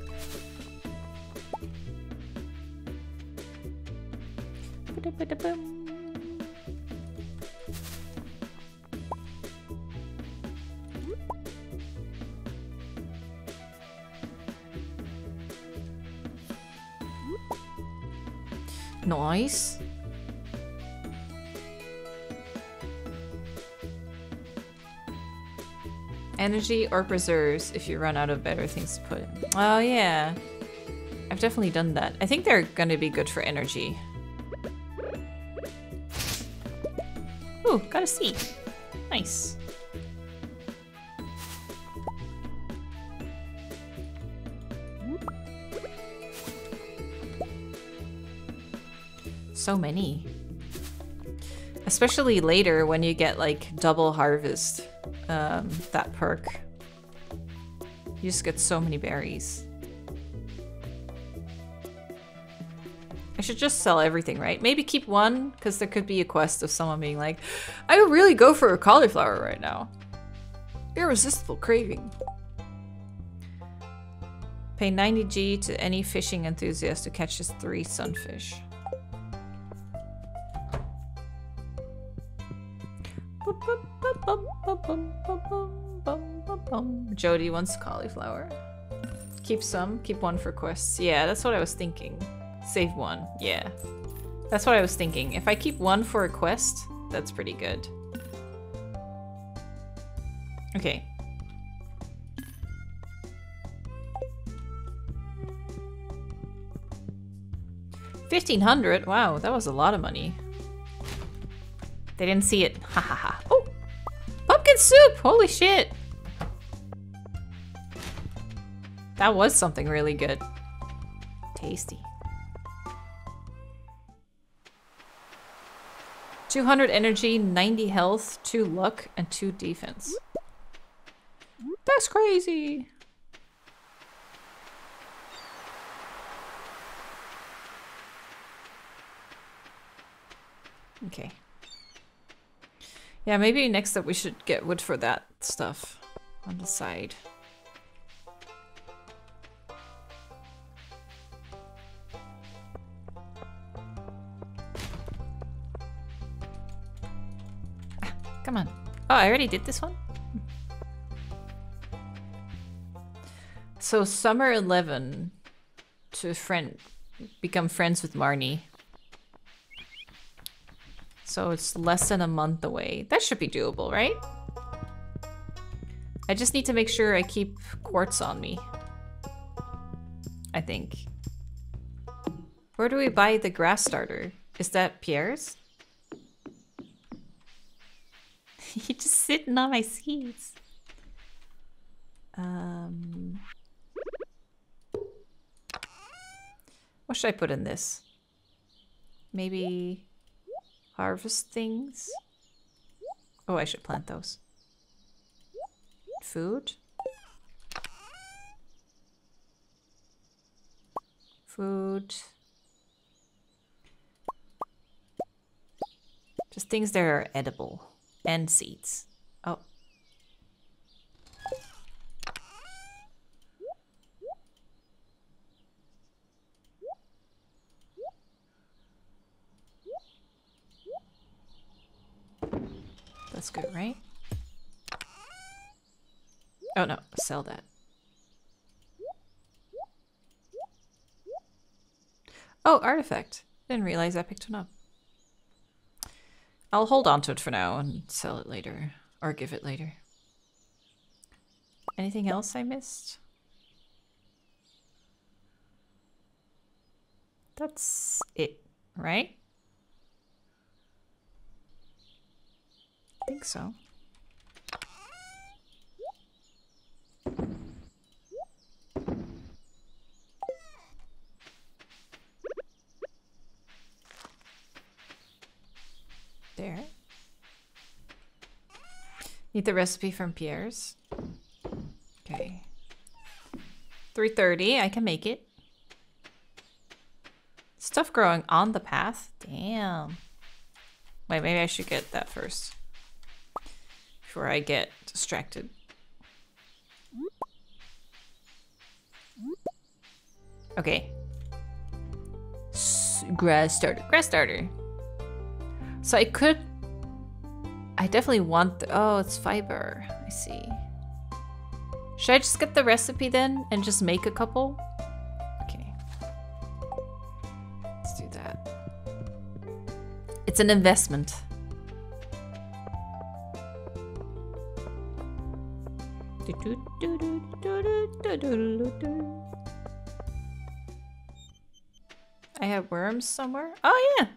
Nice. Energy or preserves if you run out of better things to put in. Oh yeah. I've definitely done that. I think they're gonna be good for energy. Ooh, got a seed. Nice. So many. Especially later when you get like double harvest, um, that perk. You just get so many berries. I should just sell everything, right? Maybe keep one, because there could be a quest of someone being like, I would really go for a cauliflower right now. Irresistible craving. Pay 90g to any fishing enthusiast who catches three sunfish. Jodi wants cauliflower. Keep some, keep one for quests. Yeah, that's what I was thinking. Save one, yeah. That's what I was thinking. If I keep one for a quest, that's pretty good. Okay. Fifteen hundred? Wow, that was a lot of money. They didn't see it. Ha ha ha. Oh! Soup! Holy shit! That was something really good. Tasty. 200 energy, 90 health, 2 luck, and 2 defense. That's crazy! Okay. Yeah, maybe next up we should get wood for that stuff on the side. Ah, come on. Oh, I already did this one? So summer 11 to friend become friends with Marnie. So it's less than a month away. That should be doable, right? I just need to make sure I keep quartz on me. I think. Where do we buy the grass starter? Is that Pierre's? You're just sitting on my seeds. Um, what should I put in this? Maybe harvest things. Oh, I should plant those. Food. Food. Just things that are edible. And seeds. That's good, right? Oh no, sell that. Oh, artifact. Didn't realize I picked one up. I'll hold on to it for now and sell it later. Or give it later. Anything else I missed? That's it, right? I think so. There. Need the recipe from Pierre's. Okay. 330, I can make it. Stuff growing on the path? Damn. Wait, maybe I should get that first. Before I get distracted. Okay. S grass starter. Grass starter. So I could... I definitely want... The, oh, it's fiber. I see. Should I just get the recipe then and just make a couple? Okay. Let's do that. It's an investment. I have worms somewhere. Oh yeah.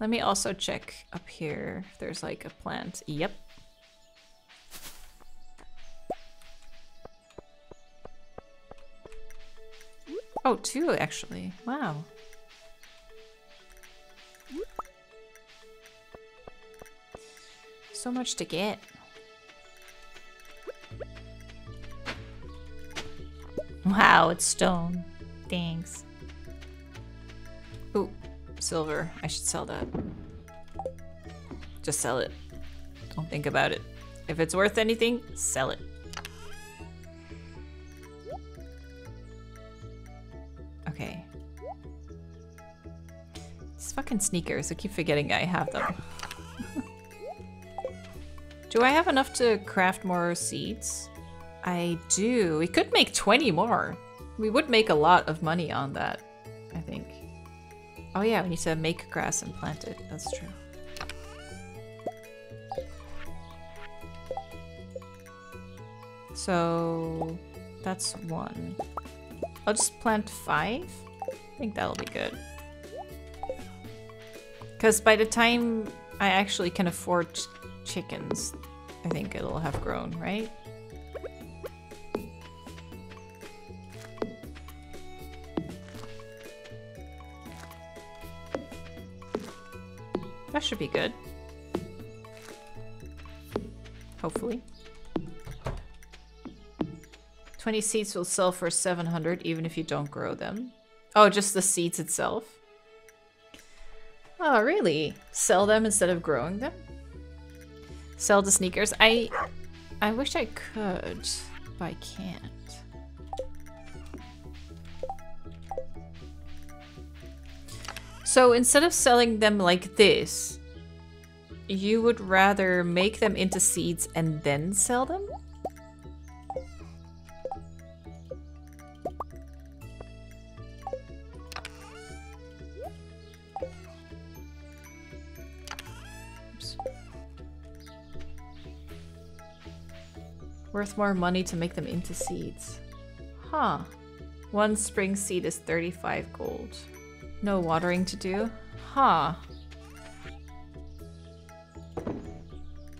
Let me also check up here if there's like a plant. Yep. Oh, two actually. Wow. So much to get. Wow, it's stone. Thanks. Ooh, silver. I should sell that. Just sell it. Don't think about it. If it's worth anything, sell it. Okay. These fucking sneakers, I keep forgetting I have them. do I have enough to craft more seeds? I do. We could make 20 more. We would make a lot of money on that, I think. Oh yeah, we need to make grass and plant it. That's true. So that's one. I'll just plant five. I think that'll be good. Because by the time I actually can afford chickens, I think it'll have grown, right? Should be good. Hopefully. 20 seeds will sell for 700 even if you don't grow them. Oh, just the seeds itself? Oh, really? Sell them instead of growing them? Sell the sneakers? I I wish I could, but I can't. So instead of selling them like this, you would rather make them into seeds and then sell them? Worth more money to make them into seeds. Huh. One spring seed is 35 gold. No watering to do? Huh.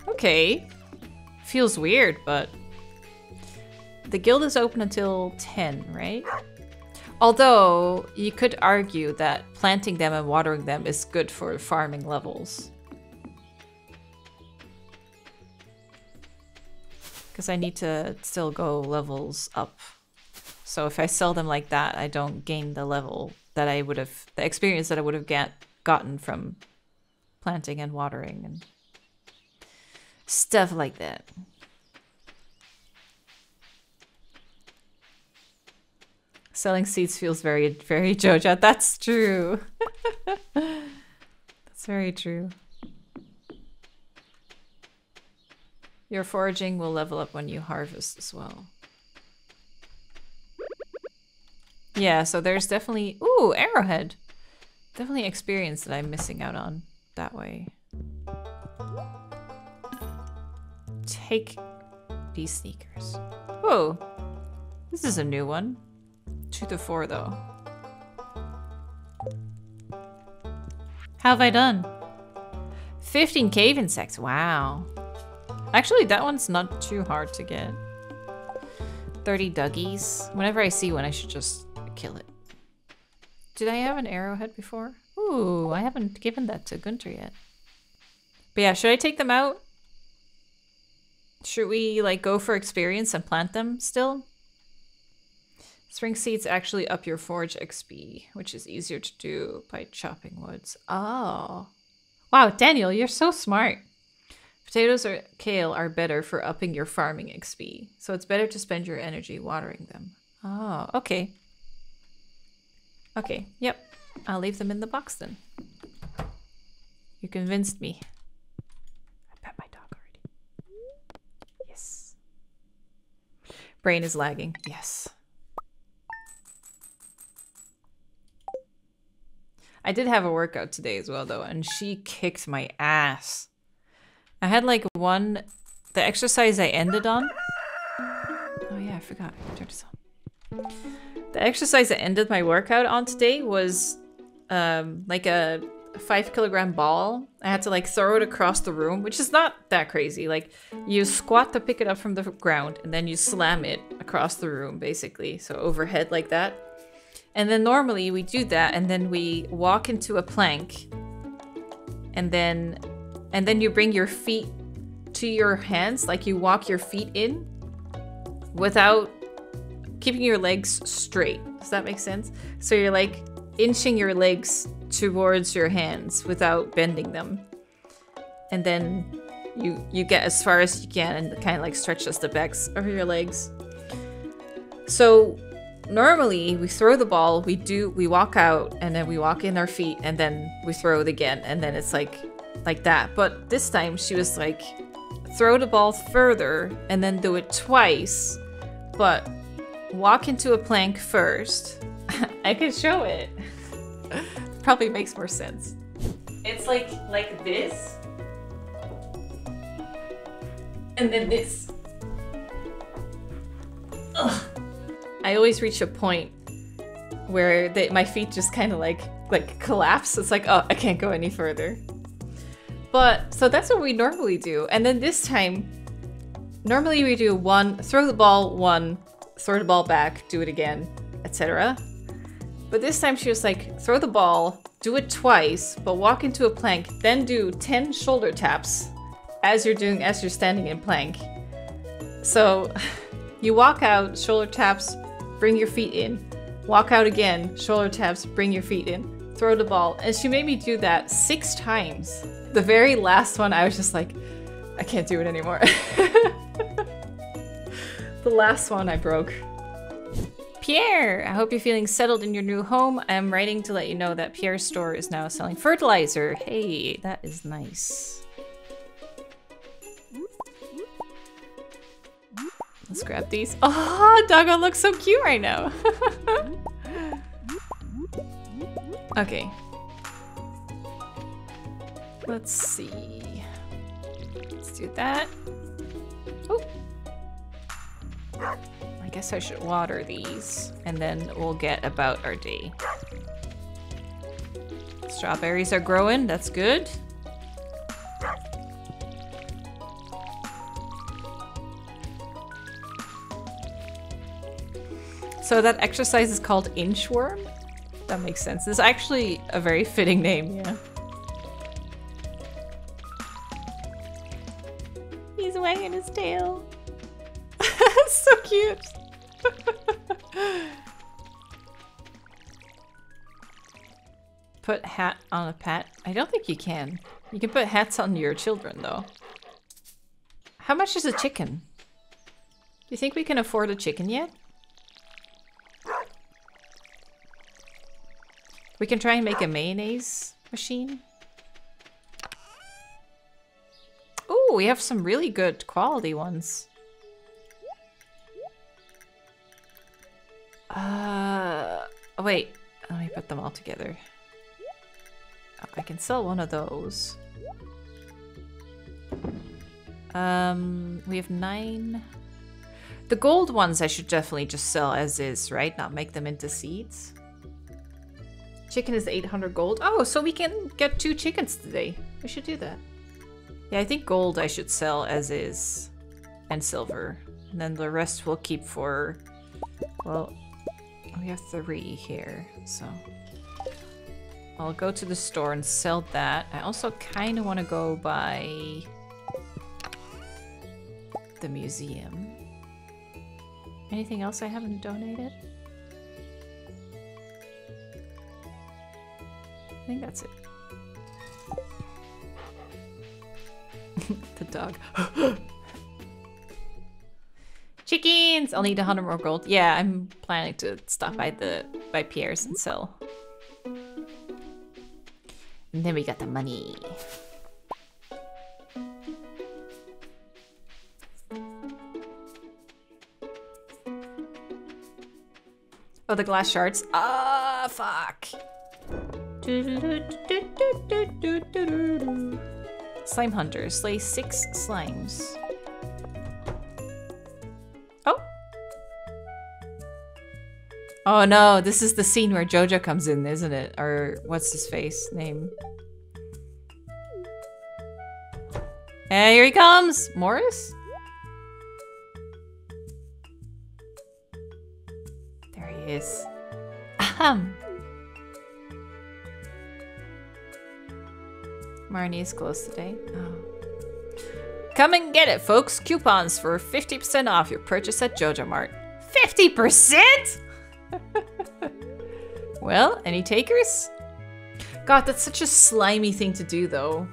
Okay. Feels weird, but... The guild is open until 10, right? Although, you could argue that planting them and watering them is good for farming levels. Because I need to still go levels up. So if I sell them like that, I don't gain the level that I would have, the experience that I would have get, gotten from planting and watering and stuff like that. Selling seeds feels very, very Joja. That's true. That's very true. Your foraging will level up when you harvest as well. Yeah, so there's definitely... Ooh, arrowhead! Definitely experience that I'm missing out on that way. Take these sneakers. Whoa! This is a new one. Two to four, though. How have I done? 15 cave insects, wow. Actually, that one's not too hard to get. 30 Duggies. Whenever I see one, I should just kill it. Did I have an arrowhead before? Ooh, I haven't given that to Gunther yet. But yeah, should I take them out? Should we like go for experience and plant them still? Spring seeds actually up your forge XP, which is easier to do by chopping woods. Oh. Wow, Daniel, you're so smart. Potatoes or kale are better for upping your farming XP, so it's better to spend your energy watering them. Oh, okay. Okay, yep. I'll leave them in the box then. You convinced me. I pet my dog already. Yes. Brain is lagging. Yes. I did have a workout today as well though, and she kicked my ass. I had like one, the exercise I ended on. Oh yeah, I forgot. Turn this on. The exercise that ended my workout on today was um, like a five kilogram ball. I had to like throw it across the room, which is not that crazy. Like you squat to pick it up from the ground and then you slam it across the room basically. So overhead like that. And then normally we do that and then we walk into a plank and then and then you bring your feet to your hands, like you walk your feet in without keeping your legs straight. Does that make sense? So you're like inching your legs towards your hands without bending them. And then you you get as far as you can and kind of like stretches the backs of your legs. So normally we throw the ball, we do we walk out and then we walk in our feet and then we throw it again and then it's like like that. But this time she was like throw the ball further and then do it twice, but walk into a plank first. I can show it. Probably makes more sense. It's like like this. And then this. Ugh. I always reach a point where they, my feet just kind of like like collapse. It's like, oh, I can't go any further. But so that's what we normally do. And then this time, normally we do one, throw the ball, one, throw the ball back, do it again, etc. But this time she was like, throw the ball, do it twice, but walk into a plank, then do 10 shoulder taps as you're doing as you're standing in plank. So you walk out, shoulder taps, bring your feet in. Walk out again, shoulder taps, bring your feet in. Throw the ball. And she made me do that six times. The very last one, I was just like, I can't do it anymore. the last one I broke. Pierre, I hope you're feeling settled in your new home. I'm writing to let you know that Pierre's store is now selling fertilizer. Hey, that is nice. Let's grab these. Oh, Doggo looks so cute right now. okay. Let's see. Let's do that. Oh. I guess I should water these and then we'll get about our day. Strawberries are growing, that's good. So that exercise is called inchworm? That makes sense. It's actually a very fitting name, yeah. Don't think you can. You can put hats on your children, though. How much is a chicken? Do you think we can afford a chicken yet? We can try and make a mayonnaise machine. Oh, we have some really good quality ones. Uh, wait, let me put them all together. I can sell one of those. Um, we have nine. The gold ones I should definitely just sell as is, right? Not make them into seeds. Chicken is 800 gold. Oh, so we can get two chickens today. We should do that. Yeah, I think gold I should sell as is. And silver. And then the rest we'll keep for... Well, we have three here, so... I'll go to the store and sell that. I also kind of want to go by... the museum. Anything else I haven't donated? I think that's it. the dog. Chickens! I'll need a hundred more gold. Yeah, I'm planning to stop by the by Pierre's and sell. And then we got the money. Oh, the glass shards. Ah, fuck. Slime Hunter. Slay six slimes. Oh no, this is the scene where Joja comes in, isn't it? Or what's his face name? Hey, here he comes! Morris? There he is. Ahem. Marnie is closed today. Oh. Come and get it, folks. Coupons for 50% off your purchase at Joja Mart. 50%? well, any takers? God, that's such a slimy thing to do, though.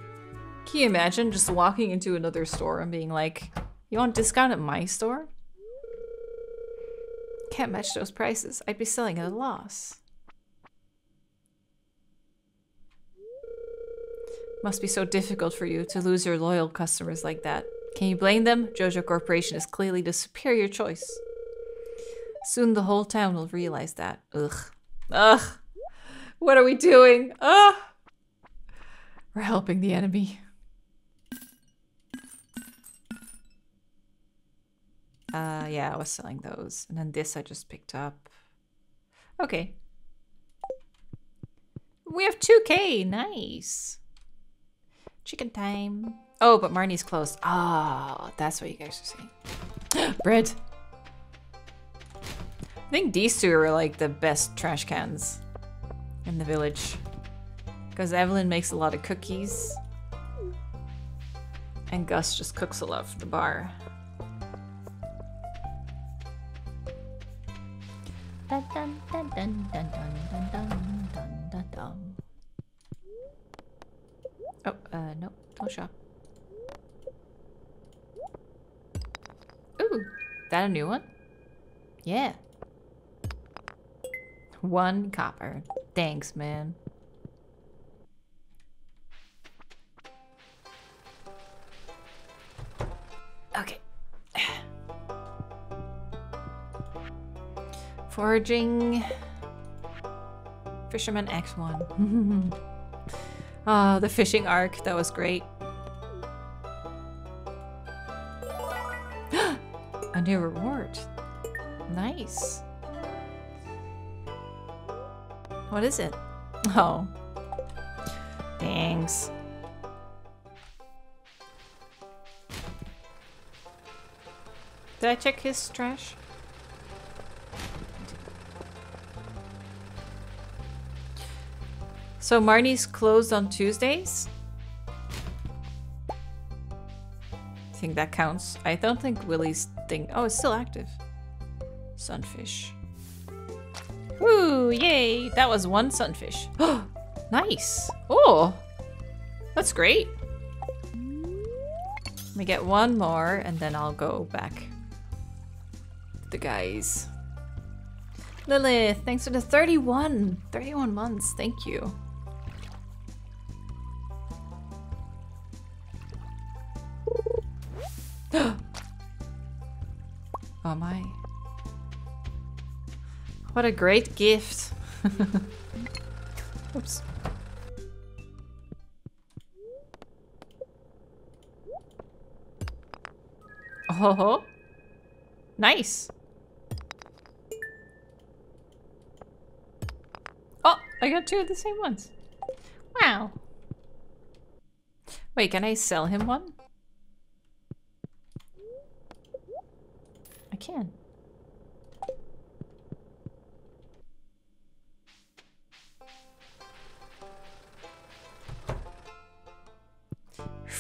Can you imagine just walking into another store and being like, you want discount at my store? Can't match those prices. I'd be selling at a loss. Must be so difficult for you to lose your loyal customers like that. Can you blame them? Joja Corporation is clearly the superior choice. Soon the whole town will realize that. Ugh. Ugh. What are we doing? Ugh. We're helping the enemy. Uh, yeah, I was selling those. And then this I just picked up. Okay. We have 2k. Nice. Chicken time. Oh, but Marnie's closed. Ah, oh, that's what you guys are saying. Bread. I think these two are like the best trash cans in the village. Because Evelyn makes a lot of cookies. And Gus just cooks a lot for the bar. Oh, uh, no, don't shop. Ooh, that a new one? Yeah. One copper. Thanks, man. Okay. Foraging. Fisherman X1. Ah, oh, the fishing arc. That was great. A new reward. Nice. What is it? Oh. Thanks. Did I check his trash? So Marnie's closed on Tuesdays? I think that counts. I don't think Willy's thing... Oh, it's still active. Sunfish. Yay! That was one sunfish. Nice! Oh! That's great. Let me get one more and then I'll go back. The guys. Lilith, thanks for the 31! 31 months, thank you. oh my. What a great gift. Oops. Oh, nice. Oh, I got two of the same ones. Wow. Wait, can I sell him one?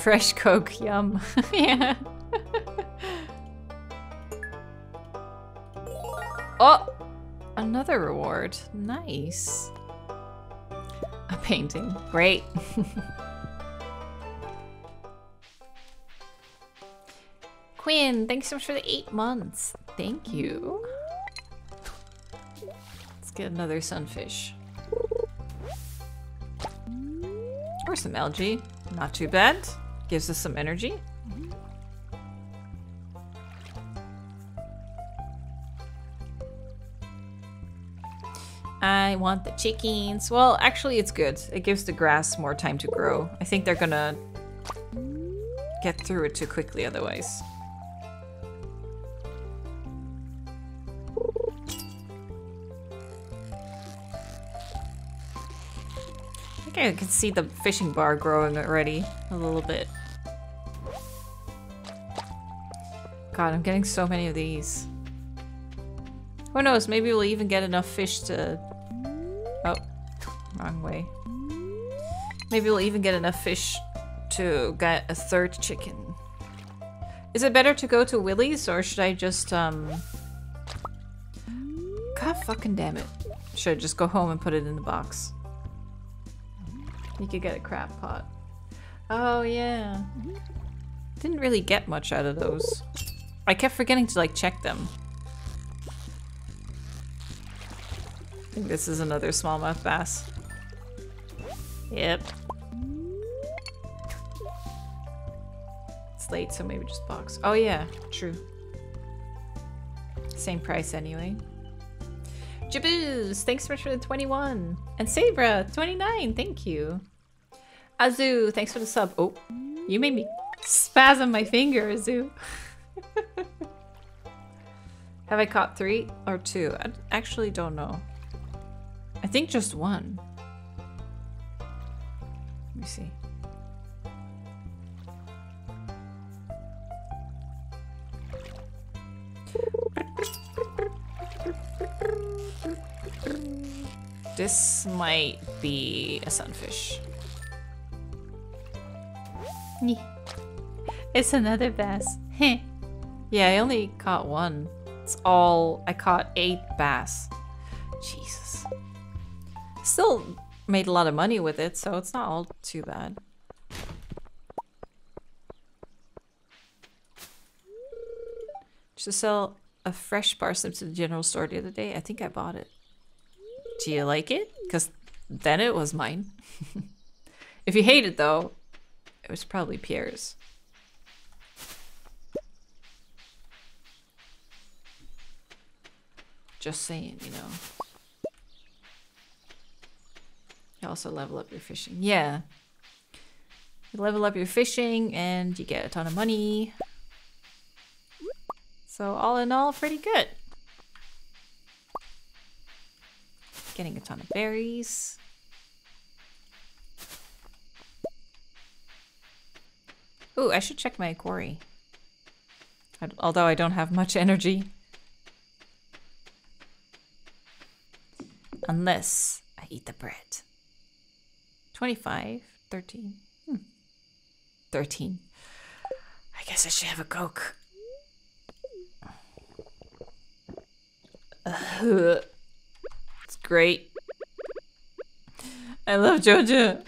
Fresh Coke, yum. yeah. oh! Another reward. Nice. A painting. Great. Quinn, thanks so much for the eight months. Thank you. Let's get another sunfish. Or some algae. Not too bad. Gives us some energy. I want the chickens. Well, actually it's good. It gives the grass more time to grow. I think they're gonna get through it too quickly otherwise. I can see the fishing bar growing already a little bit. God, I'm getting so many of these. Who knows, maybe we'll even get enough fish to... Oh, wrong way. Maybe we'll even get enough fish to get a third chicken. Is it better to go to Willy's or should I just, um... God fucking damn it. Should I just go home and put it in the box? You could get a crab pot. Oh, yeah. Didn't really get much out of those. I kept forgetting to, like, check them. I think this is another smallmouth bass. Yep. It's late, so maybe just box. Oh yeah, true. Same price anyway. Jaboos, thanks so much for the 21. And Sabra, 29, thank you. Azu, thanks for the sub. Oh, you made me spasm my finger, Azu. Have I caught three or two? I actually don't know. I think just one. Let me see. This might be a sunfish. It's another bass. yeah, I only caught one. It's all... I caught eight bass. Jesus. Still made a lot of money with it, so it's not all too bad. Just to sell a fresh parsnip to the general store the other day. I think I bought it. Do you like it? Because then it was mine. if you hate it though, it was probably Pierre's. Just saying, you know. You also level up your fishing. Yeah. You level up your fishing and you get a ton of money. So all in all, pretty good. Getting a ton of berries. Ooh, I should check my quarry. Although I don't have much energy. Unless I eat the bread. 25, 13. Hmm. 13. I guess I should have a Coke. Uh, great. I love Joja.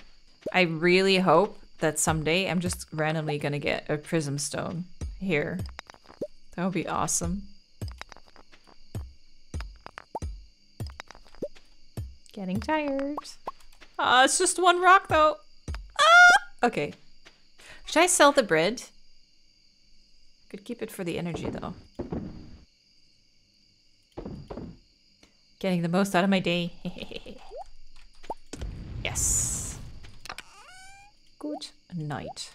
I really hope that someday I'm just randomly gonna get a prism stone here. That would be awesome. Getting tired. Ah, uh, it's just one rock though. Ah! Okay. Should I sell the bread? Could keep it for the energy though. Getting the most out of my day. yes. Good night.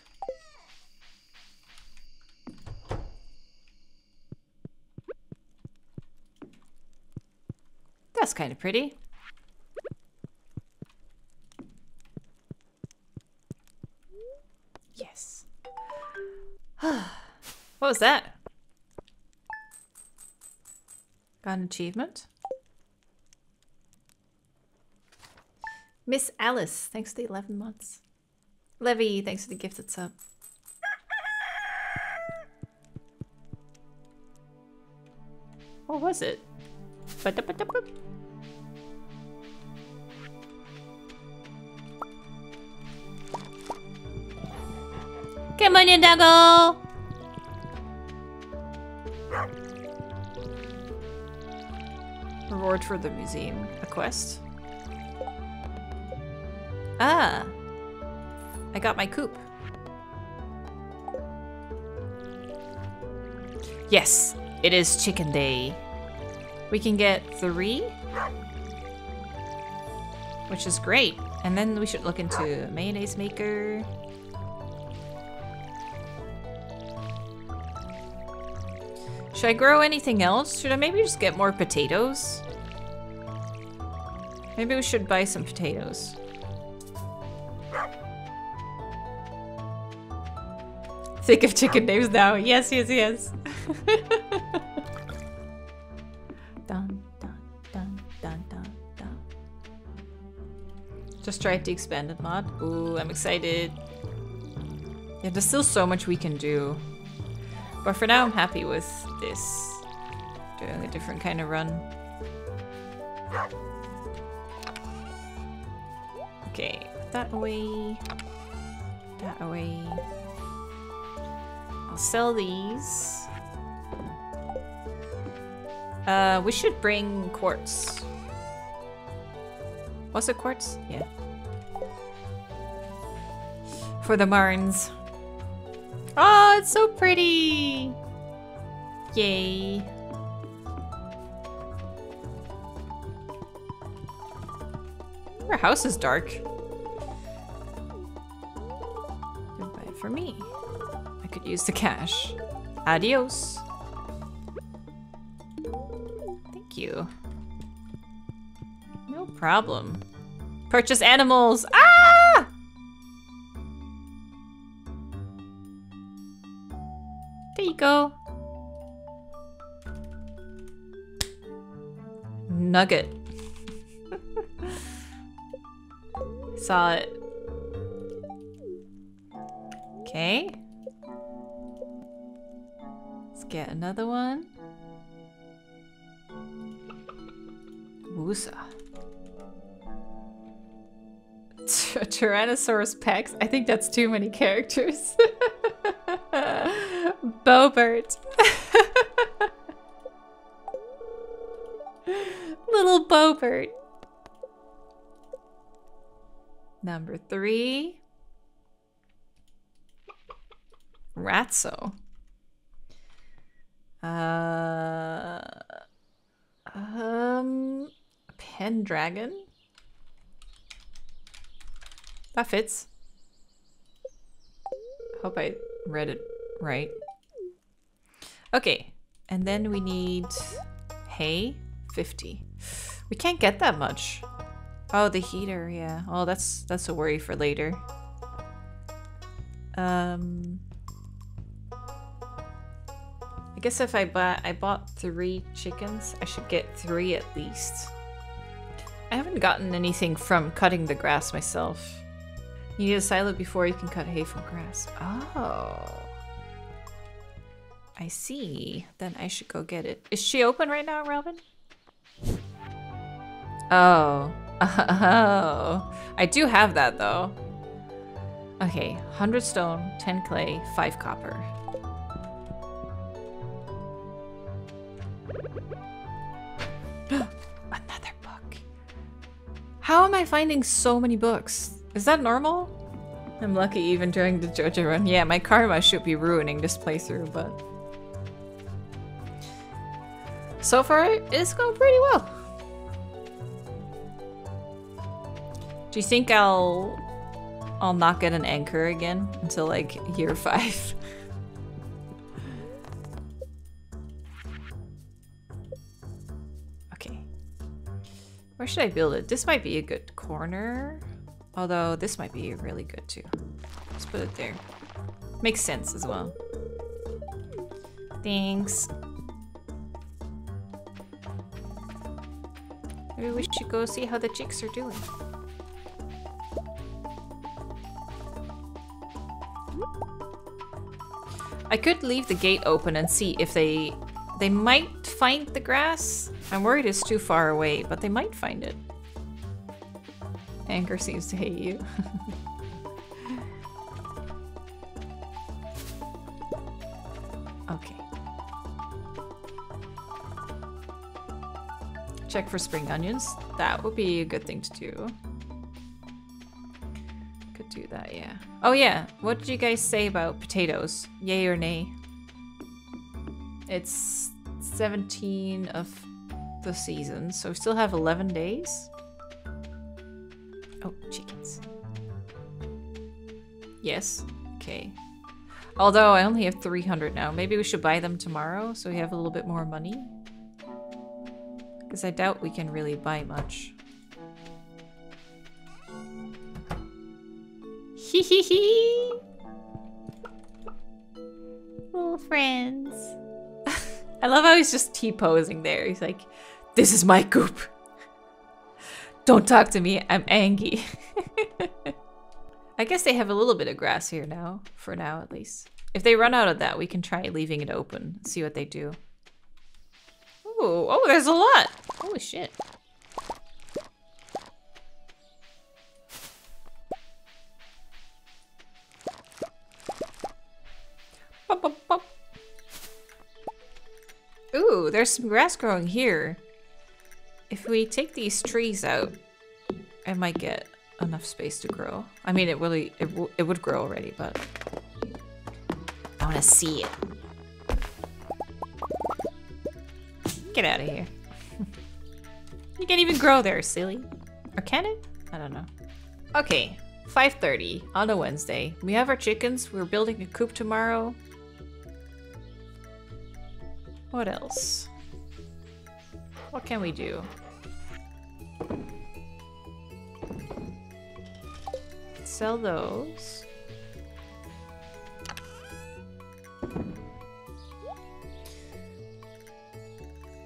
That's kind of pretty. Yes. what was that? Got an achievement? Miss Alice, thanks for the 11 months. Levy, thanks for the gift. gifted sub. What was it? Come on in, doggo! Reward for the museum. A quest? Ah! I got my coop. Yes, it is chicken day. We can get three, which is great. And then we should look into mayonnaise maker. Should I grow anything else? Should I maybe just get more potatoes? Maybe we should buy some potatoes. Think of chicken names now. Yes, yes, yes. dun, dun, dun, dun, dun, dun. Just tried the expanded mod. Ooh, I'm excited. Yeah, there's still so much we can do. But for now, I'm happy with this. Doing a different kind of run. Okay, that away. That away. Sell these. Uh, we should bring quartz. Was it quartz? Yeah. For the Marns. Oh, it's so pretty! Yay. Our house is dark. Goodbye for me. Use the cash. Adios. Thank you. No problem. Purchase animals. Ah! There you go. Nugget. Saw it. Get another one. Wusa. Tyrannosaurus Pex? I think that's too many characters. Bobert. Little Bobert. Number three. Ratso. Uh, um, Pendragon. That fits. Hope I read it right. Okay, and then we need hay, 50. We can't get that much. Oh, the heater, yeah. Oh, that's that's a worry for later. Um I guess if I bought I bought three chickens, I should get three at least. I haven't gotten anything from cutting the grass myself. You need a silo before you can cut hay from grass. Oh. I see. Then I should go get it. Is she open right now, Robin? Oh. Oh. I do have that though. Okay, 100 stone, 10 clay, 5 copper. How am I finding so many books? Is that normal? I'm lucky even during the Joja run. Yeah, my karma should be ruining this playthrough, but... So far, it's going pretty well. Do you think I'll... I'll not get an anchor again until like year five? Where should I build it? This might be a good corner. Although this might be really good too. Let's put it there. Makes sense as well. Thanks. Maybe we should go see how the chicks are doing. I could leave the gate open and see if they... They might find the grass. I'm worried it's too far away, but they might find it. Anchor seems to hate you. okay. Check for spring onions. That would be a good thing to do. Could do that, yeah. Oh yeah, what did you guys say about potatoes? Yay or nay? It's 17 of the season, so we still have 11 days. Oh, chickens. Yes. Okay. Although I only have 300 now. Maybe we should buy them tomorrow so we have a little bit more money. Because I doubt we can really buy much. Hee hee hee! Little friends. I love how he's just T-posing there. He's like, this is my coop. Don't talk to me, I'm angry. I guess they have a little bit of grass here now, for now at least. If they run out of that, we can try leaving it open, see what they do. Ooh, oh, there's a lot! Holy shit. Bop, bop, bop there's some grass growing here. If we take these trees out, I might get enough space to grow. I mean, it really, it, it would grow already, but I want to see it. Get out of here. you can't even grow there, silly. Or can it? I don't know. Okay, 5.30 on a Wednesday. We have our chickens. We're building a coop tomorrow. What else? What can we do? Sell those.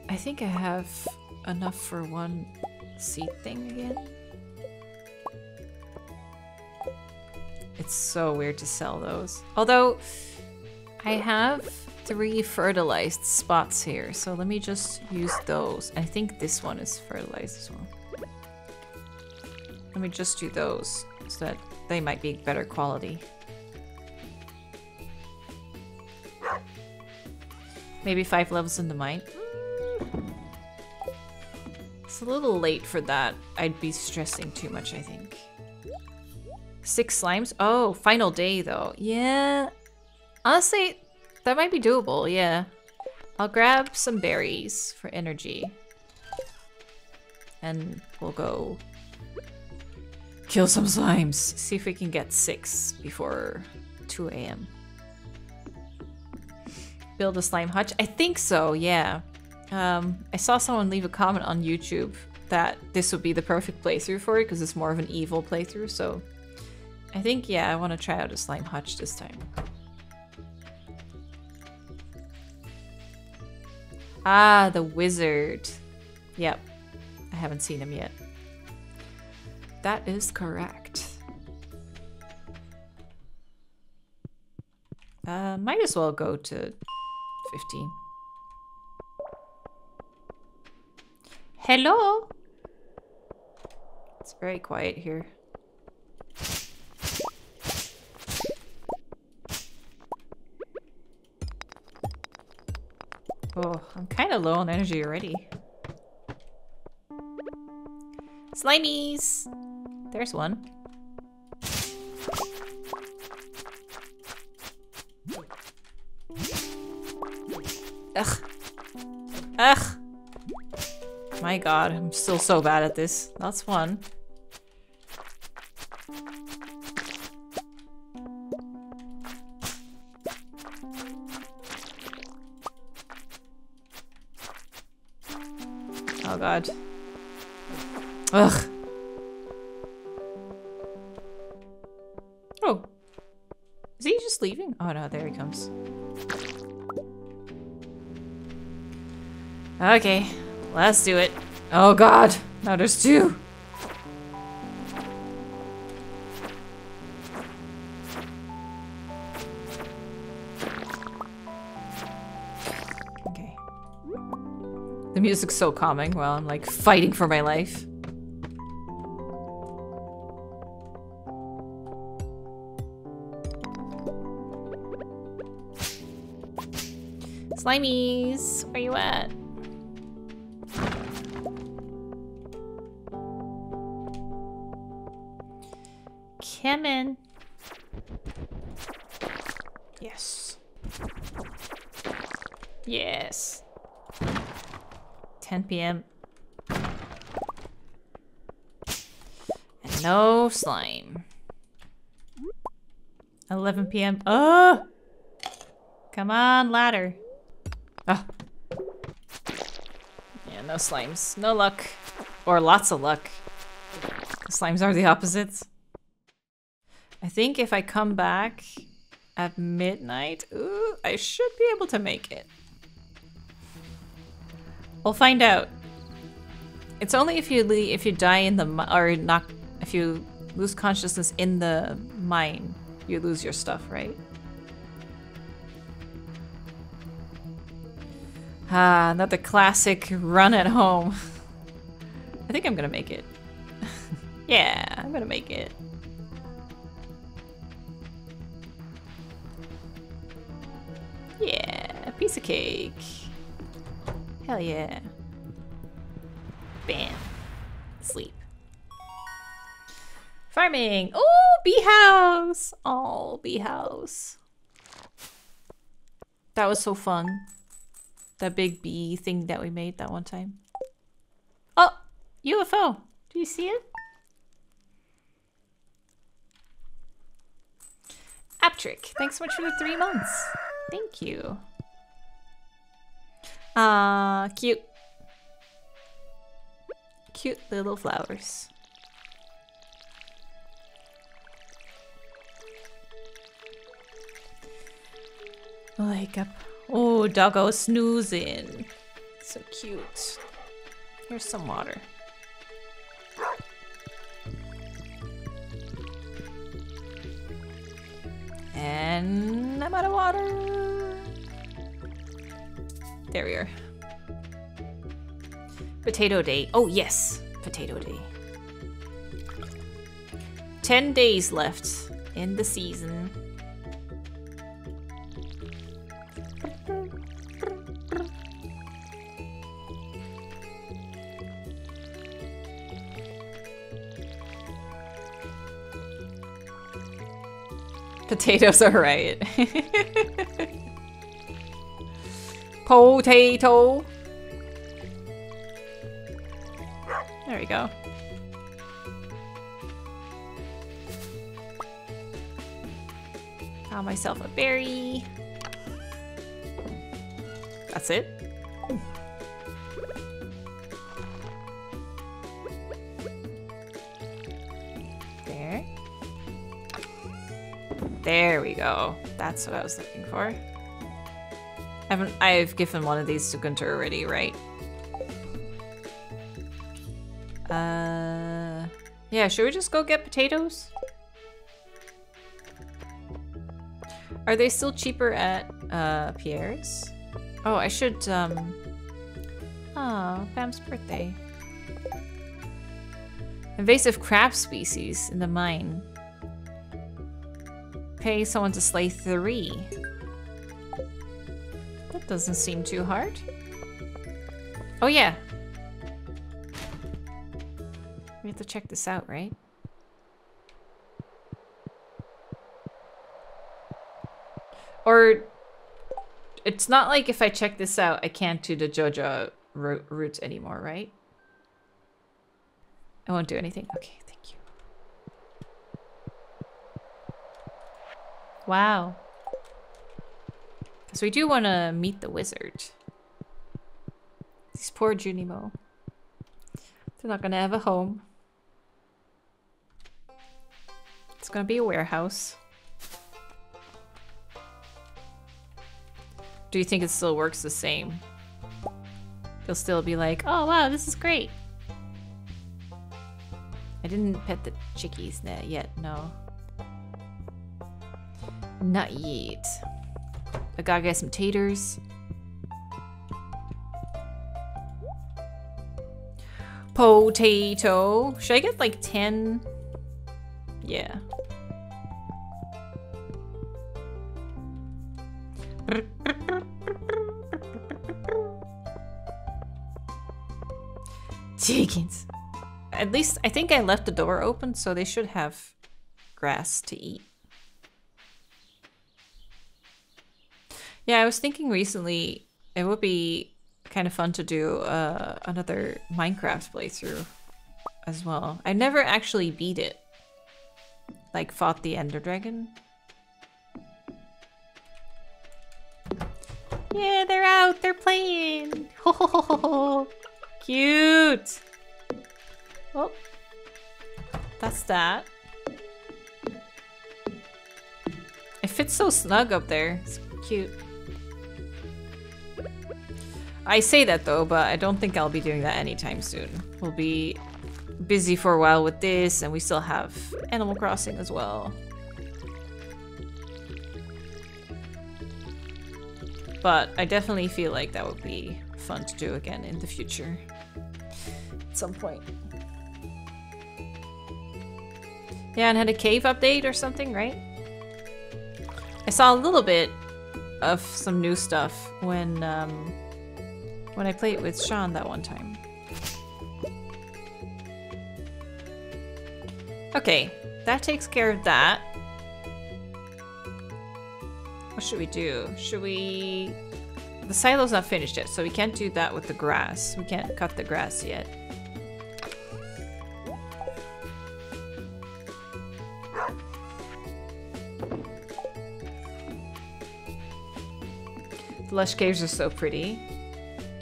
I think I have enough for one seed thing again. It's so weird to sell those. Although, I have three fertilized spots here, so let me just use those. I think this one is fertilized as well. Let me just do those, so that they might be better quality. Maybe five levels in the mine. Mm. It's a little late for that. I'd be stressing too much, I think. Six slimes? Oh, final day though. Yeah. Honestly, that might be doable, yeah. I'll grab some berries for energy. And we'll go kill some slimes. See if we can get six before 2 a.m. Build a slime hutch? I think so, yeah. Um, I saw someone leave a comment on YouTube that this would be the perfect playthrough for it because it's more of an evil playthrough, so I think, yeah, I want to try out a slime hutch this time. Ah, the wizard. Yep. I haven't seen him yet. That is correct. Uh, might as well go to 15. Hello? It's very quiet here. Oh, I'm kind of low on energy already. Slimies! There's one. Ugh. Ugh. My god, I'm still so bad at this. That's one. Oh god. Ugh. Oh. Is he just leaving? Oh no, there he comes. Okay, let's do it. Oh god, now there's two. Music's so calming while I'm like fighting for my life. Slimies, where you at? p.m. And no slime. 11 p.m. Oh! Come on, ladder. Oh. Yeah, no slimes. No luck. Or lots of luck. Slimes are the opposites. I think if I come back at midnight, ooh, I should be able to make it. We'll find out. It's only if you if you die in the or not if you lose consciousness in the mine, you lose your stuff, right? Ah, another classic run at home. I think I'm gonna make it. yeah, I'm gonna make it. Yeah, a piece of cake. Hell yeah. Bam. Sleep. Farming. Oh, bee house. Oh, bee house. That was so fun. That big bee thing that we made that one time. Oh, UFO. Do you see it? Aptrick, thanks so much for the three months. Thank you. Ah, cute. Cute little flowers. Wake up. Oh, doggo snoozing. So cute. Here's some water. And I'm out of water. There we are. Potato day. Oh, yes. Potato day. 10 days left in the season. Potatoes are right. Potato. There we go. Found myself a berry. That's it. There. There we go. That's what I was looking for. I haven't I've given one of these to Gunther already, right? Uh yeah, should we just go get potatoes? Are they still cheaper at uh Pierre's? Oh, I should um Oh, Pam's birthday. Invasive crab species in the mine pay someone to slay three. Doesn't seem too hard. Oh yeah. We have to check this out, right? Or it's not like if I check this out, I can't do the Joja routes anymore, right? I won't do anything. Okay, thank you. Wow. So we do want to meet the wizard. These poor Junimo. They're not going to have a home. It's going to be a warehouse. Do you think it still works the same? They'll still be like, oh wow, this is great. I didn't pet the chickies yet, no. Not yet. I gotta get some taters. Potato. Should I get like 10? Yeah. Chickens. At least I think I left the door open, so they should have grass to eat. Yeah, I was thinking recently it would be kind of fun to do uh, another Minecraft playthrough as well. I never actually beat it. Like, fought the Ender Dragon. Yeah, they're out. They're playing. Ho ho ho ho ho. Cute. Oh. That's that. It fits so snug up there. It's cute. I say that though, but I don't think I'll be doing that anytime soon. We'll be busy for a while with this, and we still have Animal Crossing as well. But I definitely feel like that would be fun to do again in the future. At some point. Yeah, and had a cave update or something, right? I saw a little bit of some new stuff when um, When I played with Sean that one time. Okay, that takes care of that. What should we do? Should we... The silo's not finished yet, so we can't do that with the grass. We can't cut the grass yet. The lush caves are so pretty.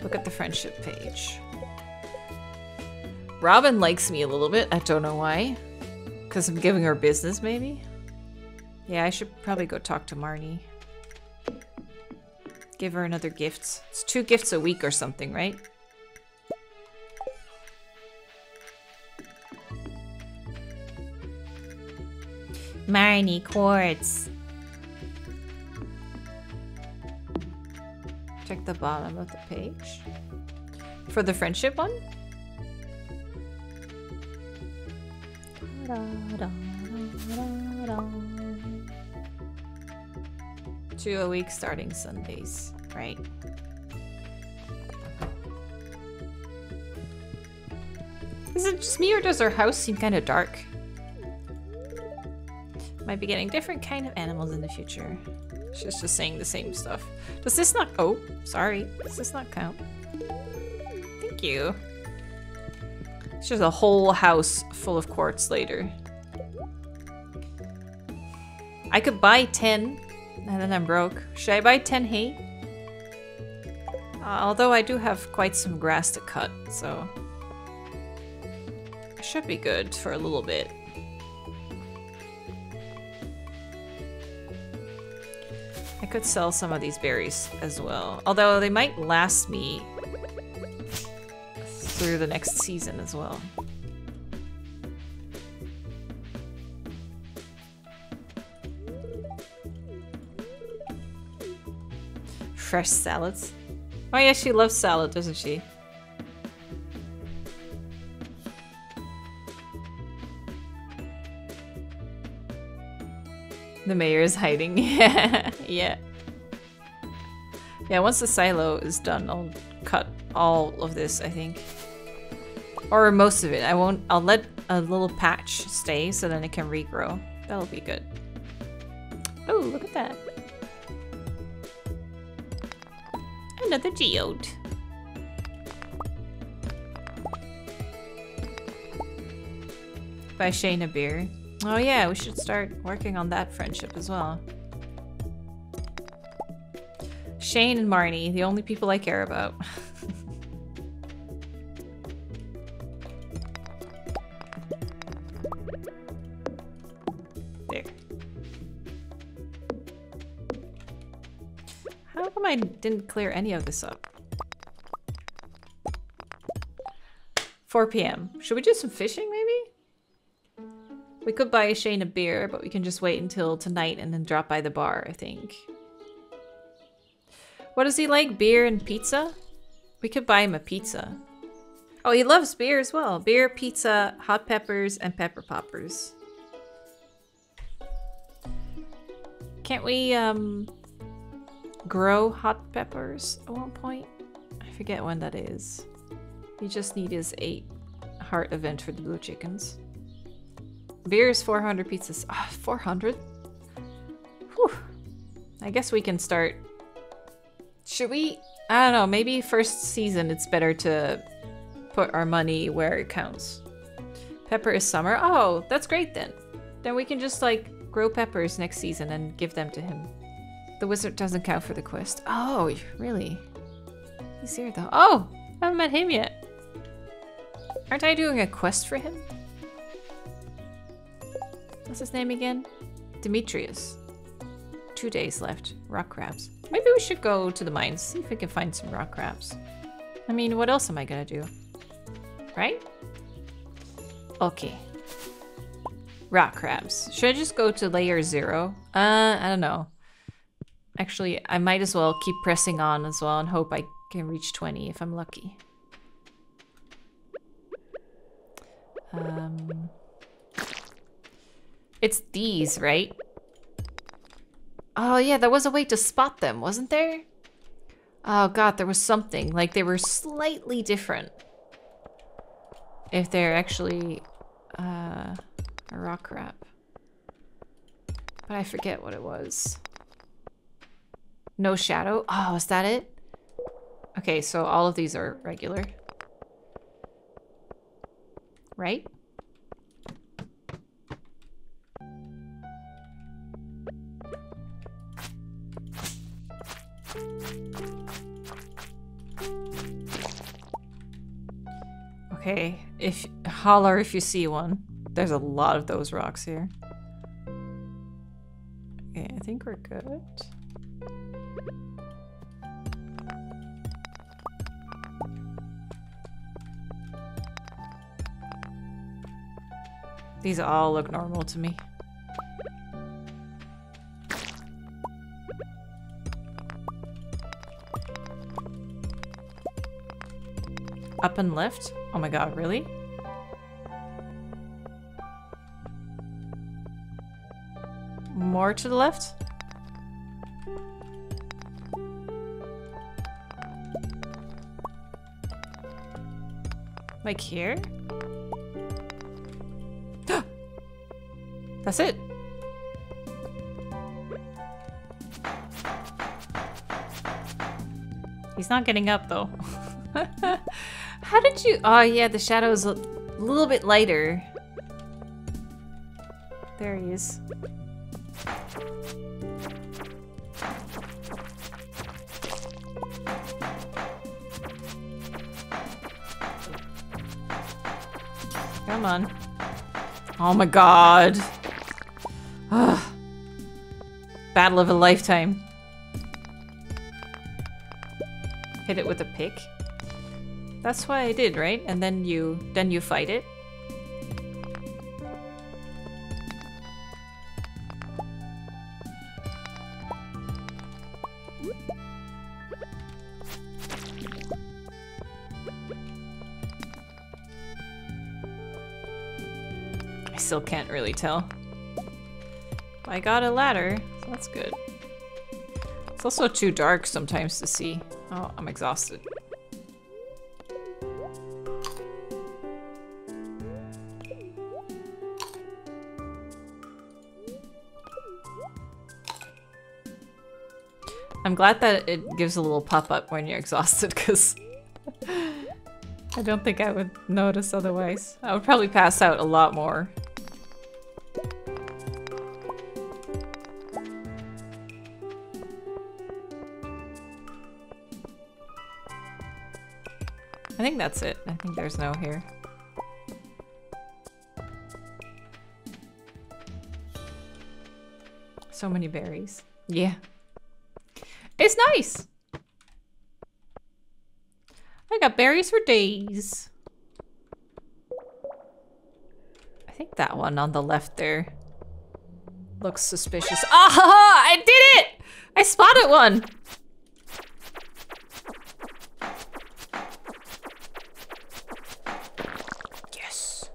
Look at the friendship page. Robin likes me a little bit. I don't know why. Because I'm giving her business, maybe? Yeah, I should probably go talk to Marnie. Give her another gift. It's two gifts a week or something, right? Marnie Quartz. Check the bottom of the page. For the friendship one? Two a week starting Sundays, right? Is it just me or does our house seem kind of dark? Might be getting different kind of animals in the future. She's just saying the same stuff. Does this not- oh, sorry. Does this not count? Thank you. It's just a whole house full of quartz later. I could buy 10, and then I'm broke. Should I buy 10 hay? Uh, although I do have quite some grass to cut, so... Should be good for a little bit. Could sell some of these berries as well. Although they might last me through the next season as well. Fresh salads. Oh yeah, she loves salad, doesn't she? The mayor is hiding. yeah. yeah. Yeah, once the silo is done, I'll cut all of this, I think. Or most of it. I won't- I'll let a little patch stay so then it can regrow. That'll be good. Oh, look at that. Another geode. By Shane a Beer. Oh yeah, we should start working on that friendship as well. Shane and Marnie, the only people I care about. there. How come I didn't clear any of this up? 4 p.m. Should we do some fishing maybe? We could buy Shane a beer, but we can just wait until tonight and then drop by the bar, I think. What does he like? Beer and pizza? We could buy him a pizza. Oh, he loves beer as well. Beer, pizza, hot peppers, and pepper poppers. Can't we, um, grow hot peppers at one point? I forget when that is. We just need his eight heart event for the blue chickens. Beer is 400 pizzas. Ah, 400? Whew. I guess we can start. Should we? I don't know. Maybe first season it's better to put our money where it counts. Pepper is summer. Oh, that's great then. Then we can just like grow peppers next season and give them to him. The wizard doesn't count for the quest. Oh, really? He's here though. Oh, I haven't met him yet. Aren't I doing a quest for him? What's his name again? Demetrius. Two days left. Rock crabs. Maybe we should go to the mines, see if we can find some rock crabs. I mean, what else am I gonna do? Right? Okay. Rock crabs. Should I just go to layer zero? Uh, I don't know. Actually, I might as well keep pressing on as well and hope I can reach 20 if I'm lucky. Um, it's these, right? Oh yeah, there was a way to spot them, wasn't there? Oh god, there was something. Like they were slightly different. If they're actually uh, a rock crab. But I forget what it was. No shadow? Oh, is that it? Okay, so all of these are regular. Right? Okay, if holler if you see one. There's a lot of those rocks here. Okay, I think we're good. These all look normal to me. Up and left? Oh my god, really? More to the left? Like here? That's it. He's not getting up though. How did you... Oh yeah, the shadow's a little bit lighter. There he is. Come on. Oh my god. Ugh. Battle of a lifetime. Hit it with a pick. That's why I did, right? And then you then you fight it. I still can't really tell. I got a ladder, so that's good. It's also too dark sometimes to see. Oh, I'm exhausted. I'm glad that it gives a little pop-up when you're exhausted, because I don't think I would notice otherwise. I would probably pass out a lot more. I think that's it. I think there's no here. So many berries. Yeah. Nice. I got berries for days. I think that one on the left there looks suspicious. Ah! I did it! I spotted one! Yes.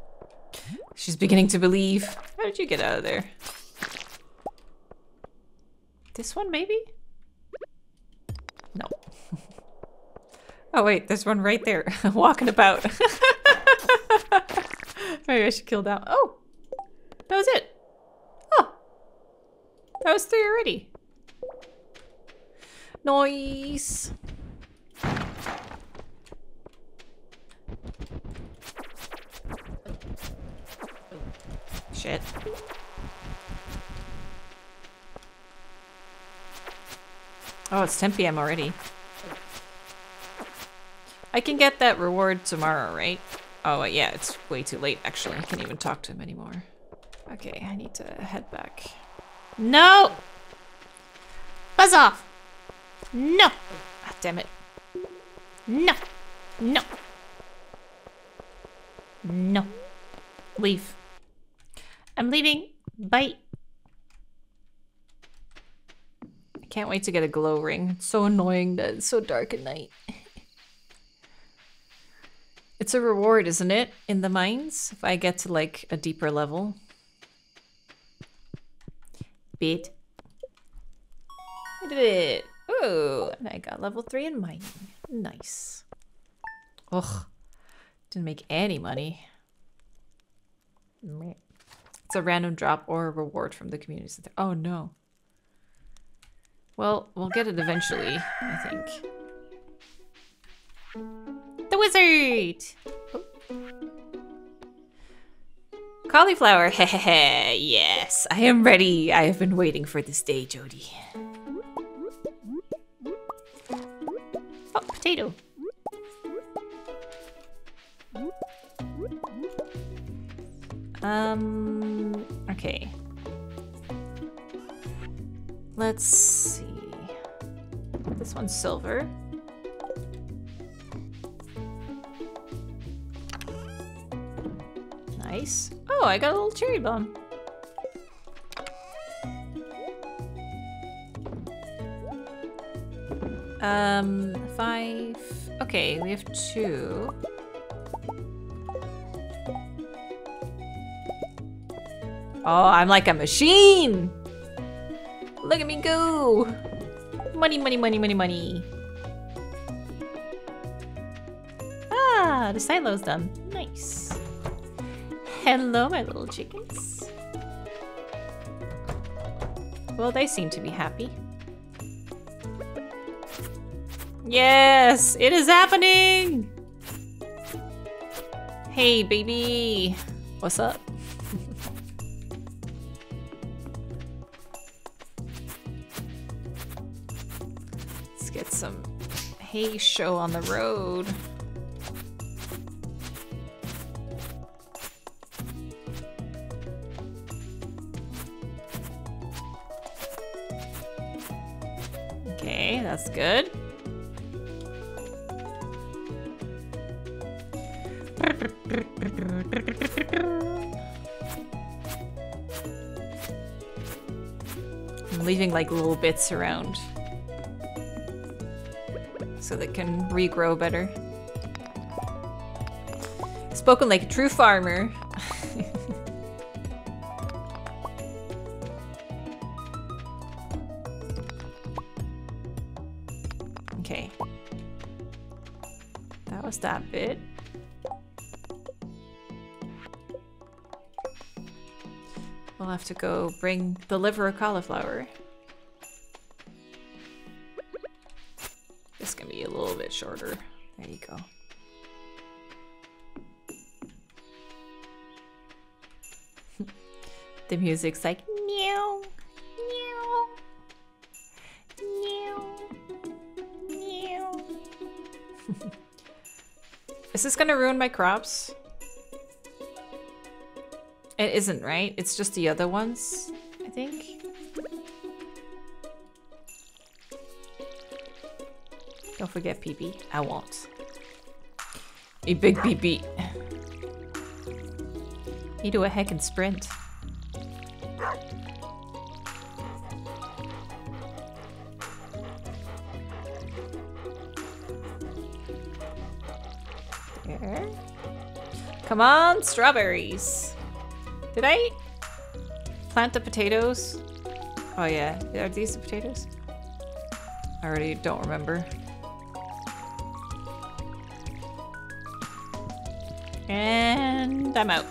She's beginning to believe. How did you get out of there? This one, maybe? Oh wait, there's one right there, walking about. Maybe I should kill that. Oh! That was it. Oh! That was three already. Noise! Shit. Oh, it's 10 p.m. already. I can get that reward tomorrow, right? Oh, yeah, it's way too late, actually. I can't even talk to him anymore. Okay, I need to head back. No! Buzz off! No! Ah, damn it. No! No! No. Leave. I'm leaving. Bye. I can't wait to get a glow ring. It's so annoying that it's so dark at night. it's a reward, isn't it? In the mines? If I get to like a deeper level. Bit. I did it. Ooh, and I got level three in mining. Nice. Ugh. Didn't make any money. It's a random drop or a reward from the community center. Oh no. Well, we'll get it eventually, I think. Wizard! Cauliflower, hehehe, yes, I am ready. I have been waiting for this day, Jodi. Oh, potato. Um, okay. Let's see. This one's silver. Nice. Oh, I got a little cherry bomb. Um, five. Okay, we have two. Oh, I'm like a machine! Look at me go! Money, money, money, money, money. Ah, the silo's done. Nice. Hello, my little chickens. Well, they seem to be happy. Yes, it is happening! Hey, baby. What's up? Let's get some hay show on the road. That's good. I'm leaving like little bits around so they can regrow better. Spoken like a true farmer. To go bring deliver a cauliflower. This can be a little bit shorter. There you go. the music's like meow, meow, meow, meow. Is this gonna ruin my crops? It isn't, right? It's just the other ones, I think. Don't forget PP. I won't. A big PP. You do a heck and sprint. There. Come on, strawberries. Did I plant the potatoes? Oh yeah, are these the potatoes? I already don't remember. And I'm out.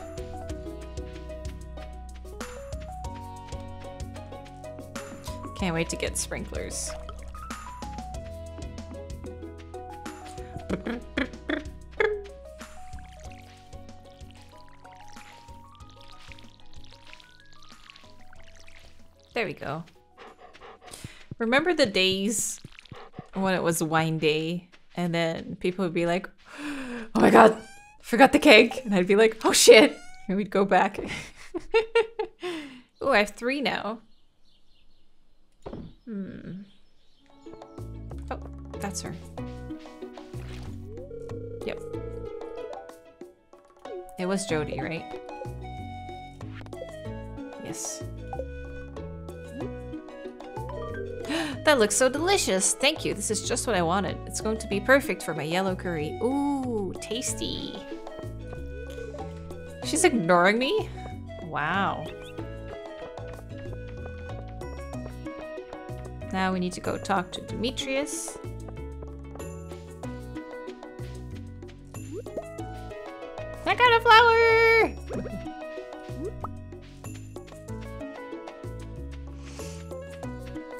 Can't wait to get sprinklers. There we go. Remember the days when it was wine day and then people would be like, oh my god, forgot the keg. And I'd be like, oh shit. And we'd go back. oh, I have three now. Hmm. Oh, that's her. Yep. It was Jodi, right? Yes. That looks so delicious. Thank you. This is just what I wanted. It's going to be perfect for my yellow curry. Ooh, tasty. She's ignoring me? Wow. Now we need to go talk to Demetrius.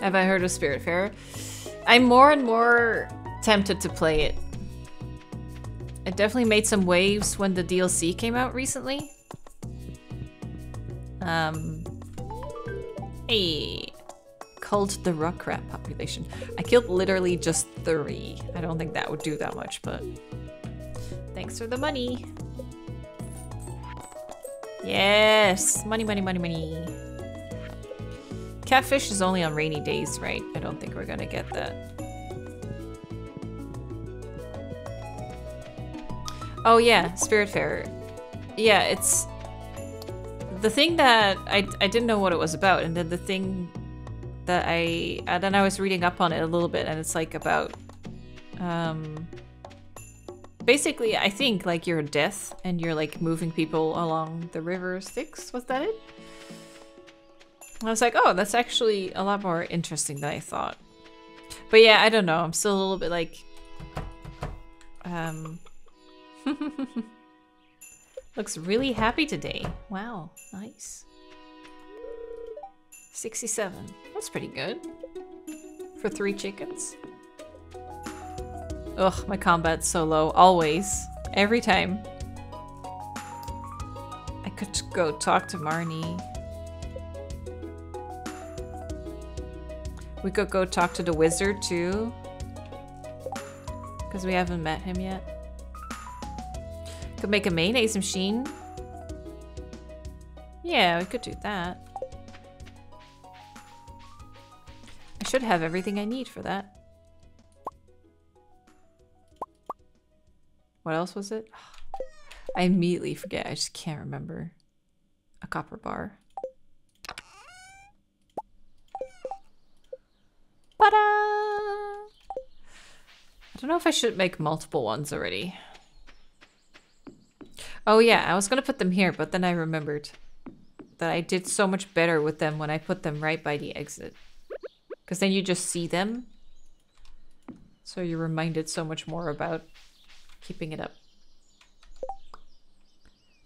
Have I heard of Spiritfarer? I'm more and more tempted to play it. It definitely made some waves when the DLC came out recently. Um, hey, culled the rock rat population. I killed literally just three. I don't think that would do that much, but thanks for the money. Yes, money, money, money, money. Catfish is only on rainy days, right? I don't think we're gonna get that. Oh yeah, Spiritfarer. Yeah, it's the thing that I, I didn't know what it was about, and then the thing that I and then I was reading up on it a little bit, and it's like about um basically I think like you're a death and you're like moving people along the river Styx. Was that it? I was like, oh, that's actually a lot more interesting than I thought. But yeah, I don't know. I'm still a little bit like, um, looks really happy today. Wow, nice. 67. That's pretty good. For three chickens. Ugh, my combat's so low. Always. Every time. I could go talk to Marnie. We could go talk to the wizard too. Because we haven't met him yet. Could make a mayonnaise machine. Yeah, we could do that. I should have everything I need for that. What else was it? I immediately forget. I just can't remember. A copper bar. I don't know if I should make multiple ones already. Oh yeah, I was gonna put them here, but then I remembered that I did so much better with them when I put them right by the exit. Because then you just see them. So you're reminded so much more about keeping it up.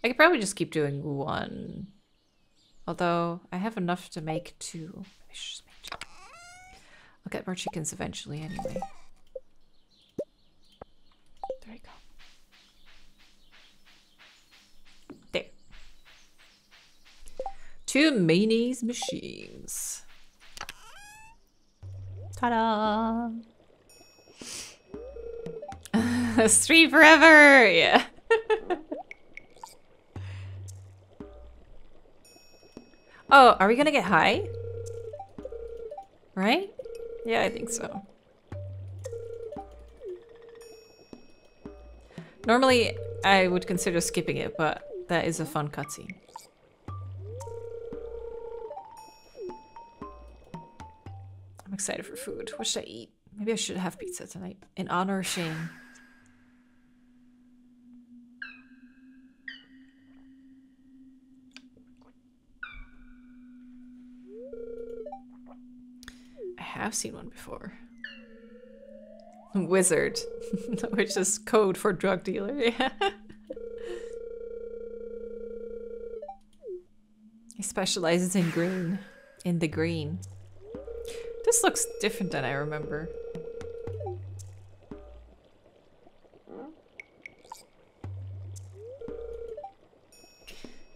I could probably just keep doing one. Although I have enough to make two. I'll get more chickens eventually anyway. There you go. There. Two mayonnaise machines. Ta-da! Street forever! Yeah. oh, are we gonna get high? Right? Yeah, I think so. Normally, I would consider skipping it, but that is a fun cutscene. I'm excited for food. What should I eat? Maybe I should have pizza tonight in honor of Shane. Have seen one before. Wizard, which is code for drug dealer. Yeah. he specializes in green. In the green. This looks different than I remember.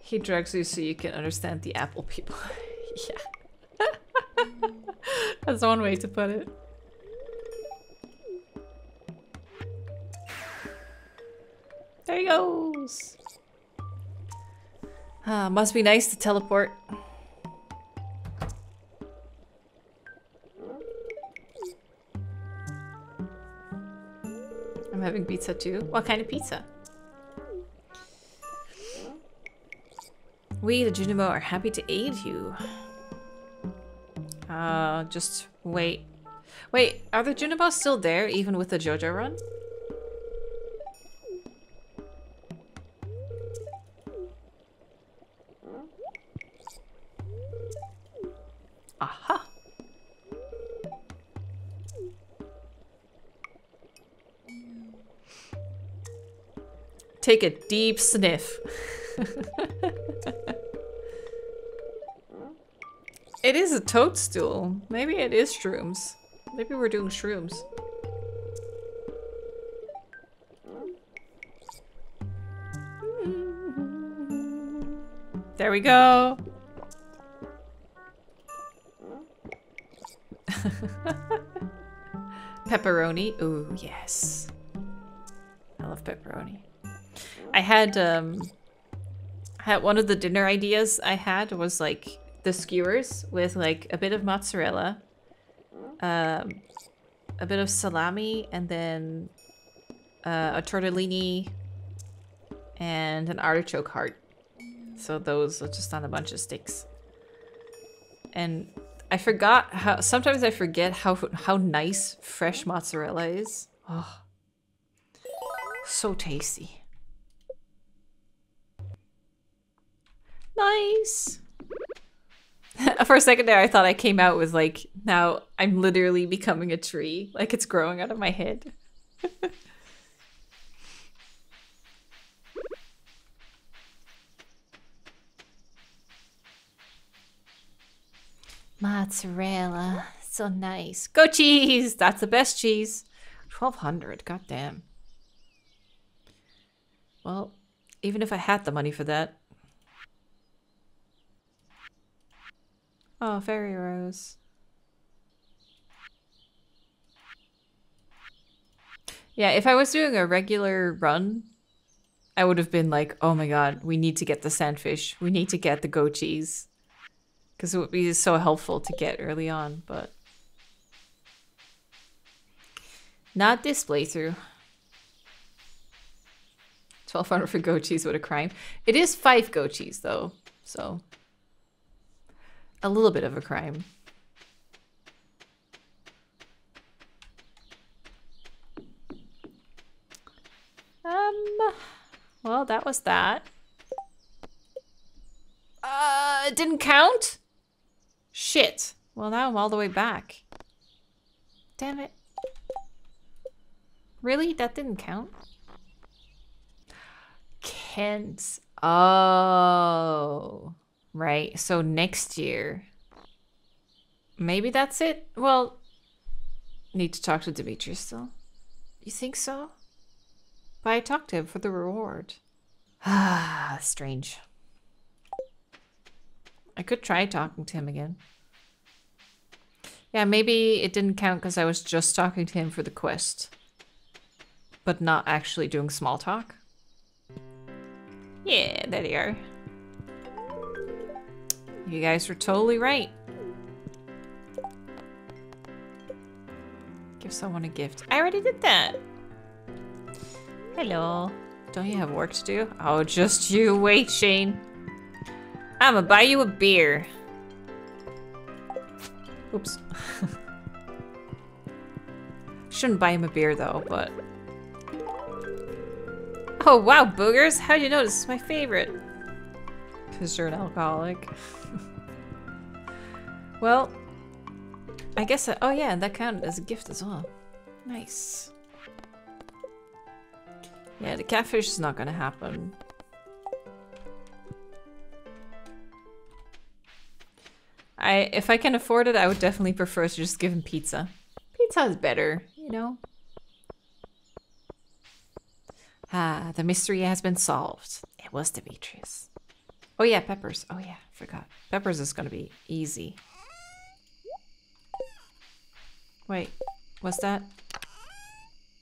He drugs you so you can understand the apple people. yeah. That's one way to put it. There he goes. Ah, must be nice to teleport. I'm having pizza too. What kind of pizza? We, the Junimo, are happy to aid you. Uh, just wait. Wait, are the Junimos still there even with the Joja run? Aha! Take a deep sniff. it is a toadstool. Maybe it is shrooms. Maybe we're doing shrooms. There we go. pepperoni. Ooh, yes. I love pepperoni. I had um had one of the dinner ideas I had was like the skewers with like a bit of mozzarella, um, a bit of salami, and then uh, a tortellini and an artichoke heart. So those are just on a bunch of sticks. And I forgot how, sometimes I forget how, how nice fresh mozzarella is. Oh, so tasty. Nice. For a second there, I thought I came out with like, now I'm literally becoming a tree. Like it's growing out of my head. Mozzarella. So nice. Go cheese! That's the best cheese. 1200 God damn. Well, even if I had the money for that. Oh, fairy rose. Yeah, if I was doing a regular run, I would have been like, oh my god, we need to get the sandfish. We need to get the goat cheese. Because it would be so helpful to get early on, but... Not this playthrough. 1200 for goat cheese, what a crime. It is 5 goat cheese, though, so... A little bit of a crime. Um, well, that was that. Uh, it didn't count? Shit. Well, now I'm all the way back. Damn it. Really? That didn't count? Kent. Oh. Right. So next year. Maybe that's it? Well, need to talk to Dimitri still. You think so? But I talked to him for the reward. Ah, strange. I could try talking to him again. Yeah, maybe it didn't count because I was just talking to him for the quest. But not actually doing small talk. Yeah, there they are. You guys were totally right. Give someone a gift. I already did that. Hello. Don't you have work to do? Oh, just you wait, Shane. I'ma buy you a beer. Oops. Shouldn't buy him a beer though, but... Oh wow, boogers! How'd you know this is my favorite? Because you're an alcoholic. Well, I guess, I, oh yeah, that counted as a gift as well. Nice. Yeah, the catfish is not gonna happen. I if I can afford it, I would definitely prefer to just give him pizza. Pizza is better, you know? Ah, the mystery has been solved. It was Demetrius. Oh yeah, peppers. Oh yeah, forgot. Peppers is gonna be easy. Wait, what's that?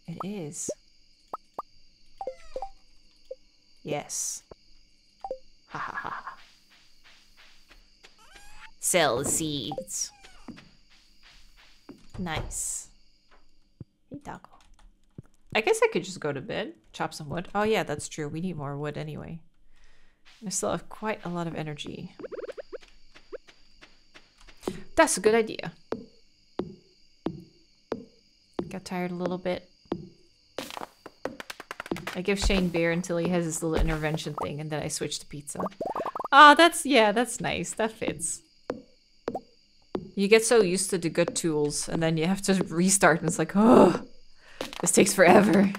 It is. Yes. Ha ha ha. Sell the seeds. Nice. Hey, Taco. I guess I could just go to bed, chop some wood. Oh yeah, that's true. We need more wood anyway. I still have quite a lot of energy. That's a good idea. Got tired a little bit. I give Shane beer until he has his little intervention thing, and then I switch to pizza. Ah, oh, that's, yeah, that's nice. That fits. You get so used to the good tools, and then you have to restart, and it's like, oh, this takes forever.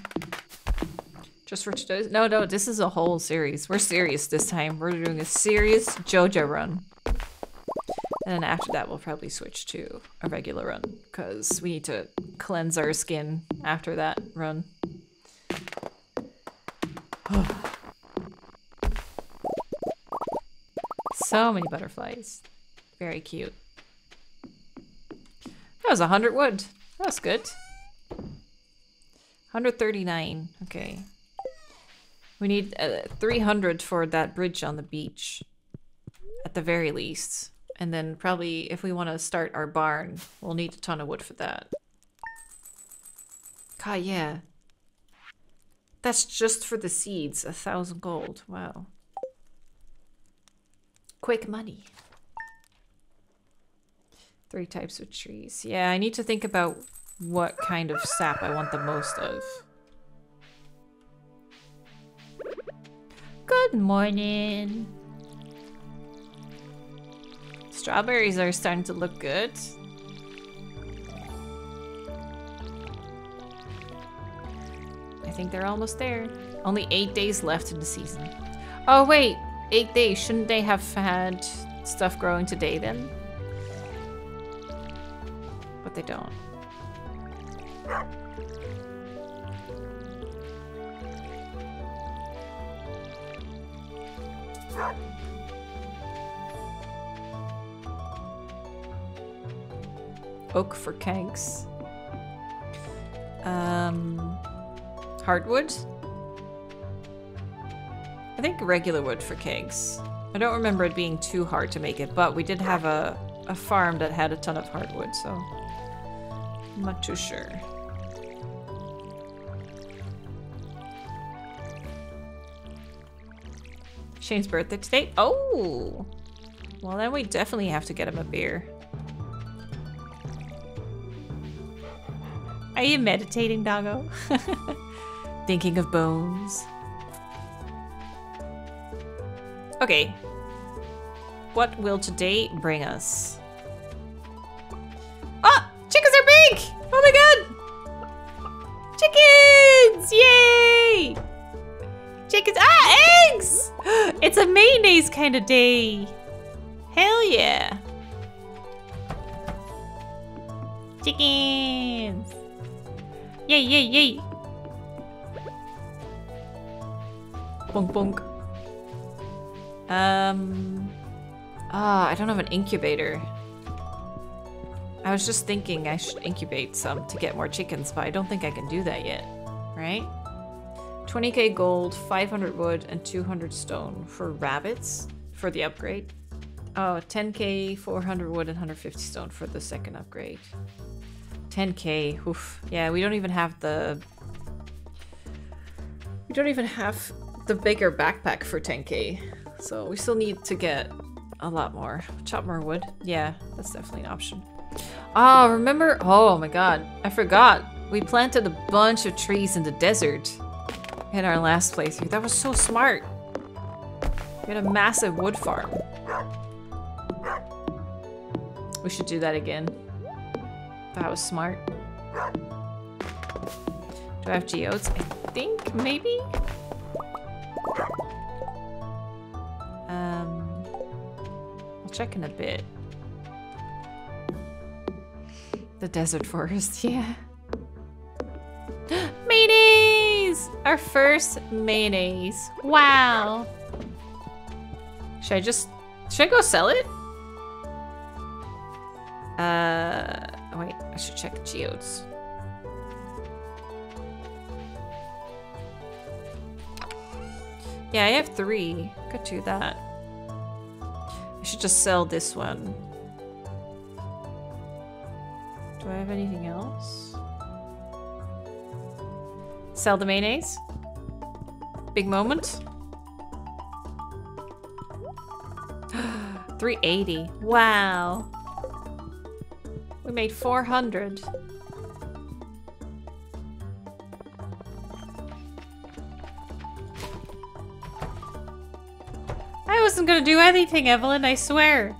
Just for today? No, no, this is a whole series. We're serious this time. We're doing a serious Joja run. And then after that, we'll probably switch to a regular run because we need to cleanse our skin after that run. so many butterflies. Very cute. That was 100 wood. That was good. 139. Okay. We need uh, 300 for that bridge on the beach. At the very least. And then probably if we want to start our barn, we'll need a ton of wood for that. God, yeah. That's just for the seeds. A thousand gold. Wow. Quick money. Three types of trees. Yeah, I need to think about what kind of sap I want the most of. Good morning. Strawberries are starting to look good. Think they're almost there. Only eight days left in the season. Oh wait, eight days. Shouldn't they have had stuff growing today then? But they don't. Oak for kegs. Um, hardwood? I think regular wood for kegs. I don't remember it being too hard to make it, but we did have a, a farm that had a ton of hardwood, so I'm not too sure. Shane's birthday today? Oh! Well, then we definitely have to get him a beer. Are you meditating, doggo? Thinking of bones? Okay. What will today bring us? Ah! Chickens are big! Oh my god! Chickens! Yay! Chickens. Ah, eggs! It's a mayonnaise kind of day. Hell yeah. Chickens. Yay, yay, yay. Bonk, bonk. Um. Ah, I don't have an incubator. I was just thinking I should incubate some to get more chickens, but I don't think I can do that yet. Right? 20k gold, 500 wood, and 200 stone for rabbits for the upgrade. Oh, 10k, 400 wood, and 150 stone for the second upgrade. 10k, oof. Yeah, we don't even have the... We don't even have the bigger backpack for 10k. So we still need to get a lot more. Chop more wood. Yeah, that's definitely an option. Oh, remember? Oh my god, I forgot. We planted a bunch of trees in the desert in our last playthrough. That was so smart. We had a massive wood farm. We should do that again. That was smart. Do I have geodes? I think, maybe? Um, I'll check in a bit. The desert forest, yeah. mayonnaise! Our first mayonnaise. Wow. Should I just... Should I go sell it? Uh, wait, I should check geodes. Yeah, I have three. Could do that. I should just sell this one. Do I have anything else? Sell the mayonnaise? Big moment? 380. Wow. We made 400. I wasn't gonna do anything, Evelyn, I swear.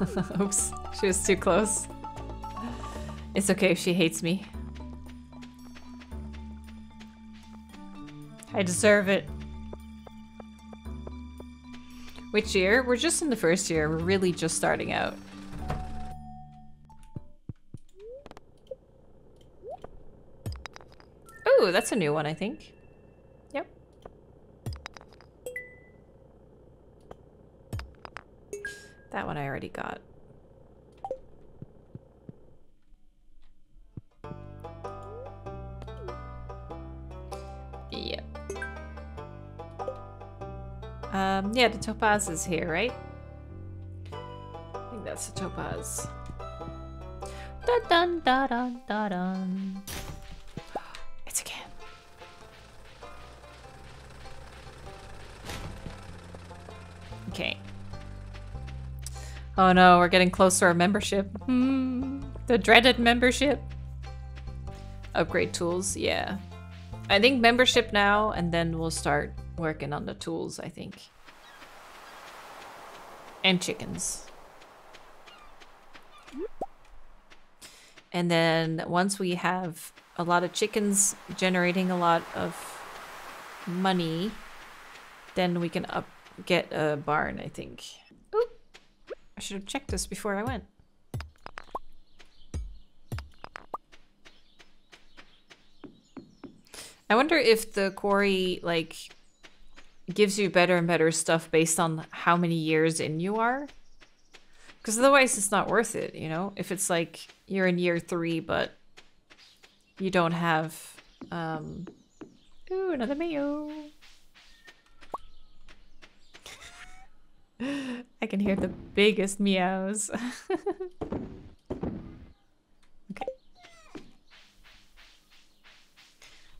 Oops, she was too close. It's okay if she hates me. I deserve it. Which year? We're just in the first year. We're really just starting out. Ooh, that's a new one, I think. That one I already got. Yep. Um, yeah, the topaz is here, right? I think that's the topaz. Dun dun dun dun dun dun. It's a can. Okay. Oh no, we're getting close to our membership. Hmm. The dreaded membership. Upgrade tools, yeah. I think membership now, and then we'll start working on the tools, I think. And chickens. And then once we have a lot of chickens generating a lot of money, then we can up get a barn, I think. I should have checked this before I went. I wonder if the quarry, like, gives you better and better stuff based on how many years in you are. Because otherwise it's not worth it, you know? If it's like you're in year three, but you don't have, um... Ooh, another mayo. I can hear the biggest meows. okay.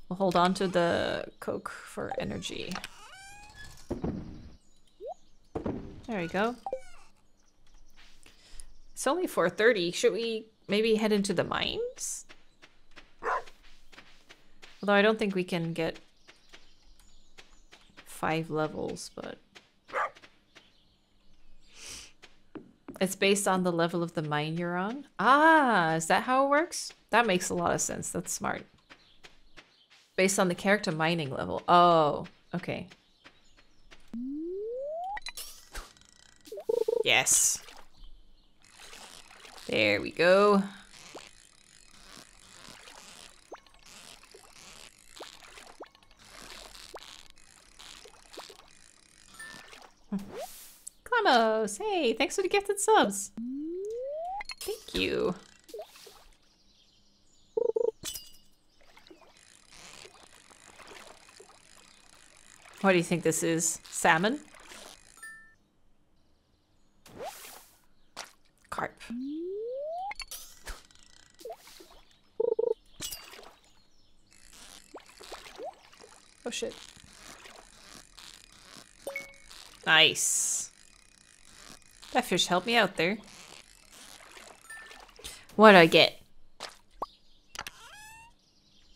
We'll hold on to the coke for energy. There we go. It's only 4.30. Should we maybe head into the mines? Although I don't think we can get five levels, but... It's based on the level of the mine you're on? Ah, is that how it works? That makes a lot of sense. That's smart. Based on the character mining level. Oh, okay. Yes. There we go. Clammos! Hey, thanks for the gifted subs. Thank you. What do you think this is? Salmon? Carp. Oh shit. Nice. That fish helped me out there. What do I get?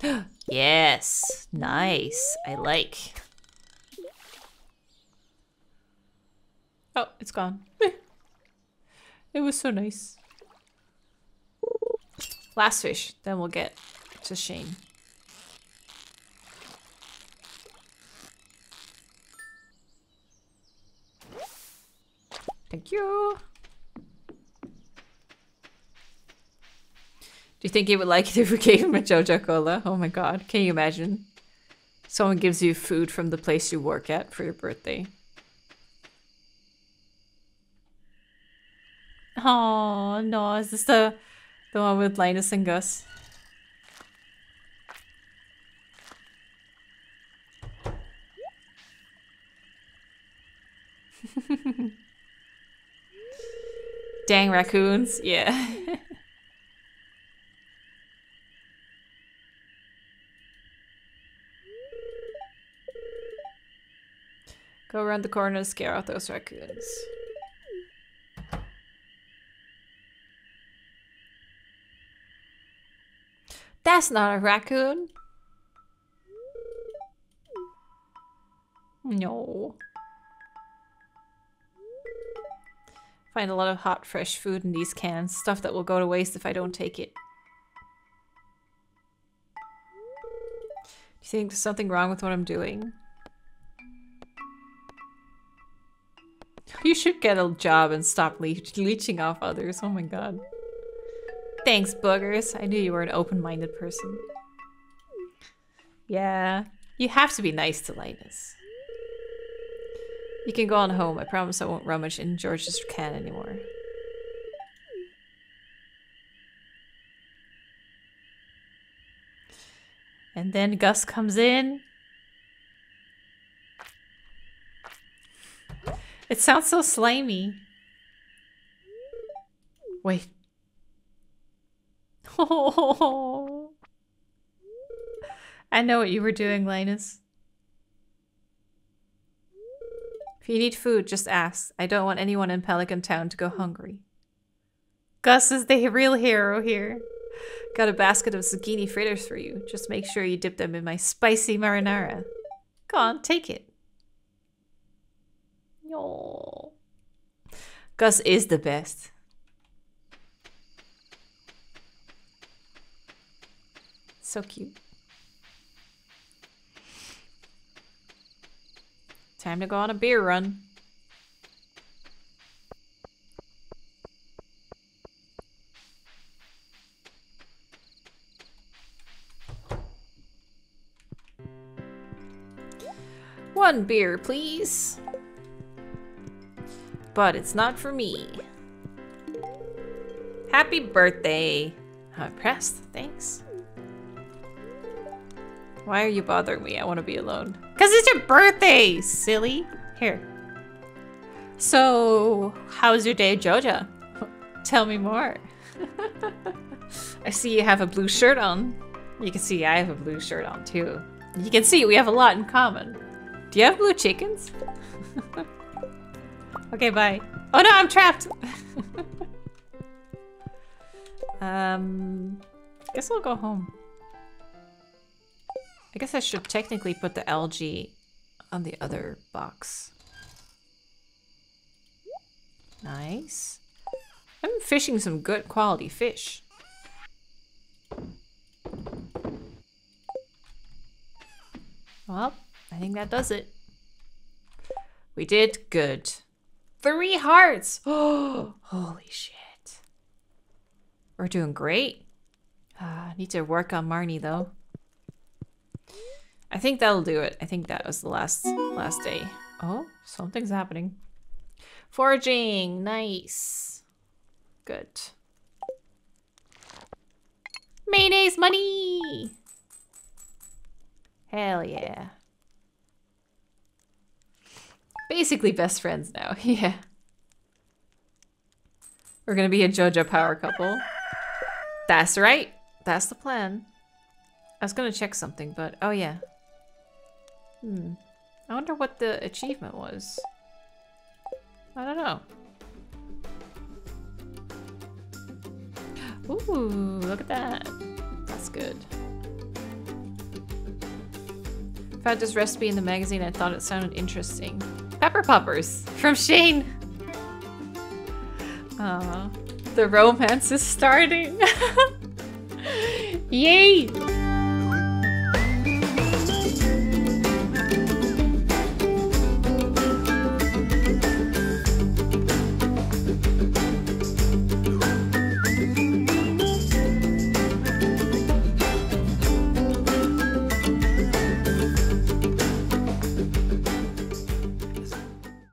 yes. Nice. I like. Oh, it's gone. it was so nice. Last fish, then we'll get to Shane. Thank you. Do you think he would like it if we gave him a Joja Cola? Oh my god, can you imagine? Someone gives you food from the place you work at for your birthday. Oh no, is this the the one with Linus and Gus? Dang raccoons, yeah. Go around the corner, scare out those raccoons. That's not a raccoon. No. Find a lot of hot, fresh food in these cans. Stuff that will go to waste if I don't take it. Do you think there's something wrong with what I'm doing? You should get a job and stop le leeching off others. Oh my god. Thanks, boogers. I knew you were an open-minded person. Yeah, you have to be nice to Linus. You can go on home. I promise I won't rummage in George's can anymore. And then Gus comes in. It sounds so slimy. Wait. Oh. I know what you were doing, Linus. You need food, just ask. I don't want anyone in Pelican Town to go hmm. hungry. Gus is the real hero here. Got a basket of zucchini fritters for you. Just make sure you dip them in my spicy marinara. Go on, take it. Yo. Gus is the best. So cute. Time to go on a beer run. One beer, please. But it's not for me. Happy birthday. I'm impressed, thanks. Why are you bothering me? I want to be alone. Because it's your birthday, silly. Here. So, how's your day, Joja? Tell me more. I see you have a blue shirt on. You can see I have a blue shirt on too. You can see we have a lot in common. Do you have blue chickens? okay, bye. Oh no, I'm trapped! um, guess I'll go home. I guess I should technically put the algae on the other box. Nice. I'm fishing some good quality fish. Well, I think that does it. We did good. Three hearts! Oh, holy shit. We're doing great. Uh, need to work on Marnie though. I think that'll do it. I think that was the last last day. Oh, something's happening. Foraging, nice. Good. Mayonnaise money! Hell yeah. Basically best friends now, yeah. We're gonna be a Joja power couple. That's right. That's the plan. I was gonna check something, but oh yeah. Hmm. I wonder what the achievement was. I don't know. Ooh, look at that. That's good. Found this recipe in the magazine. I thought it sounded interesting. Pepper poppers from Shane. Aw, the romance is starting. Yay!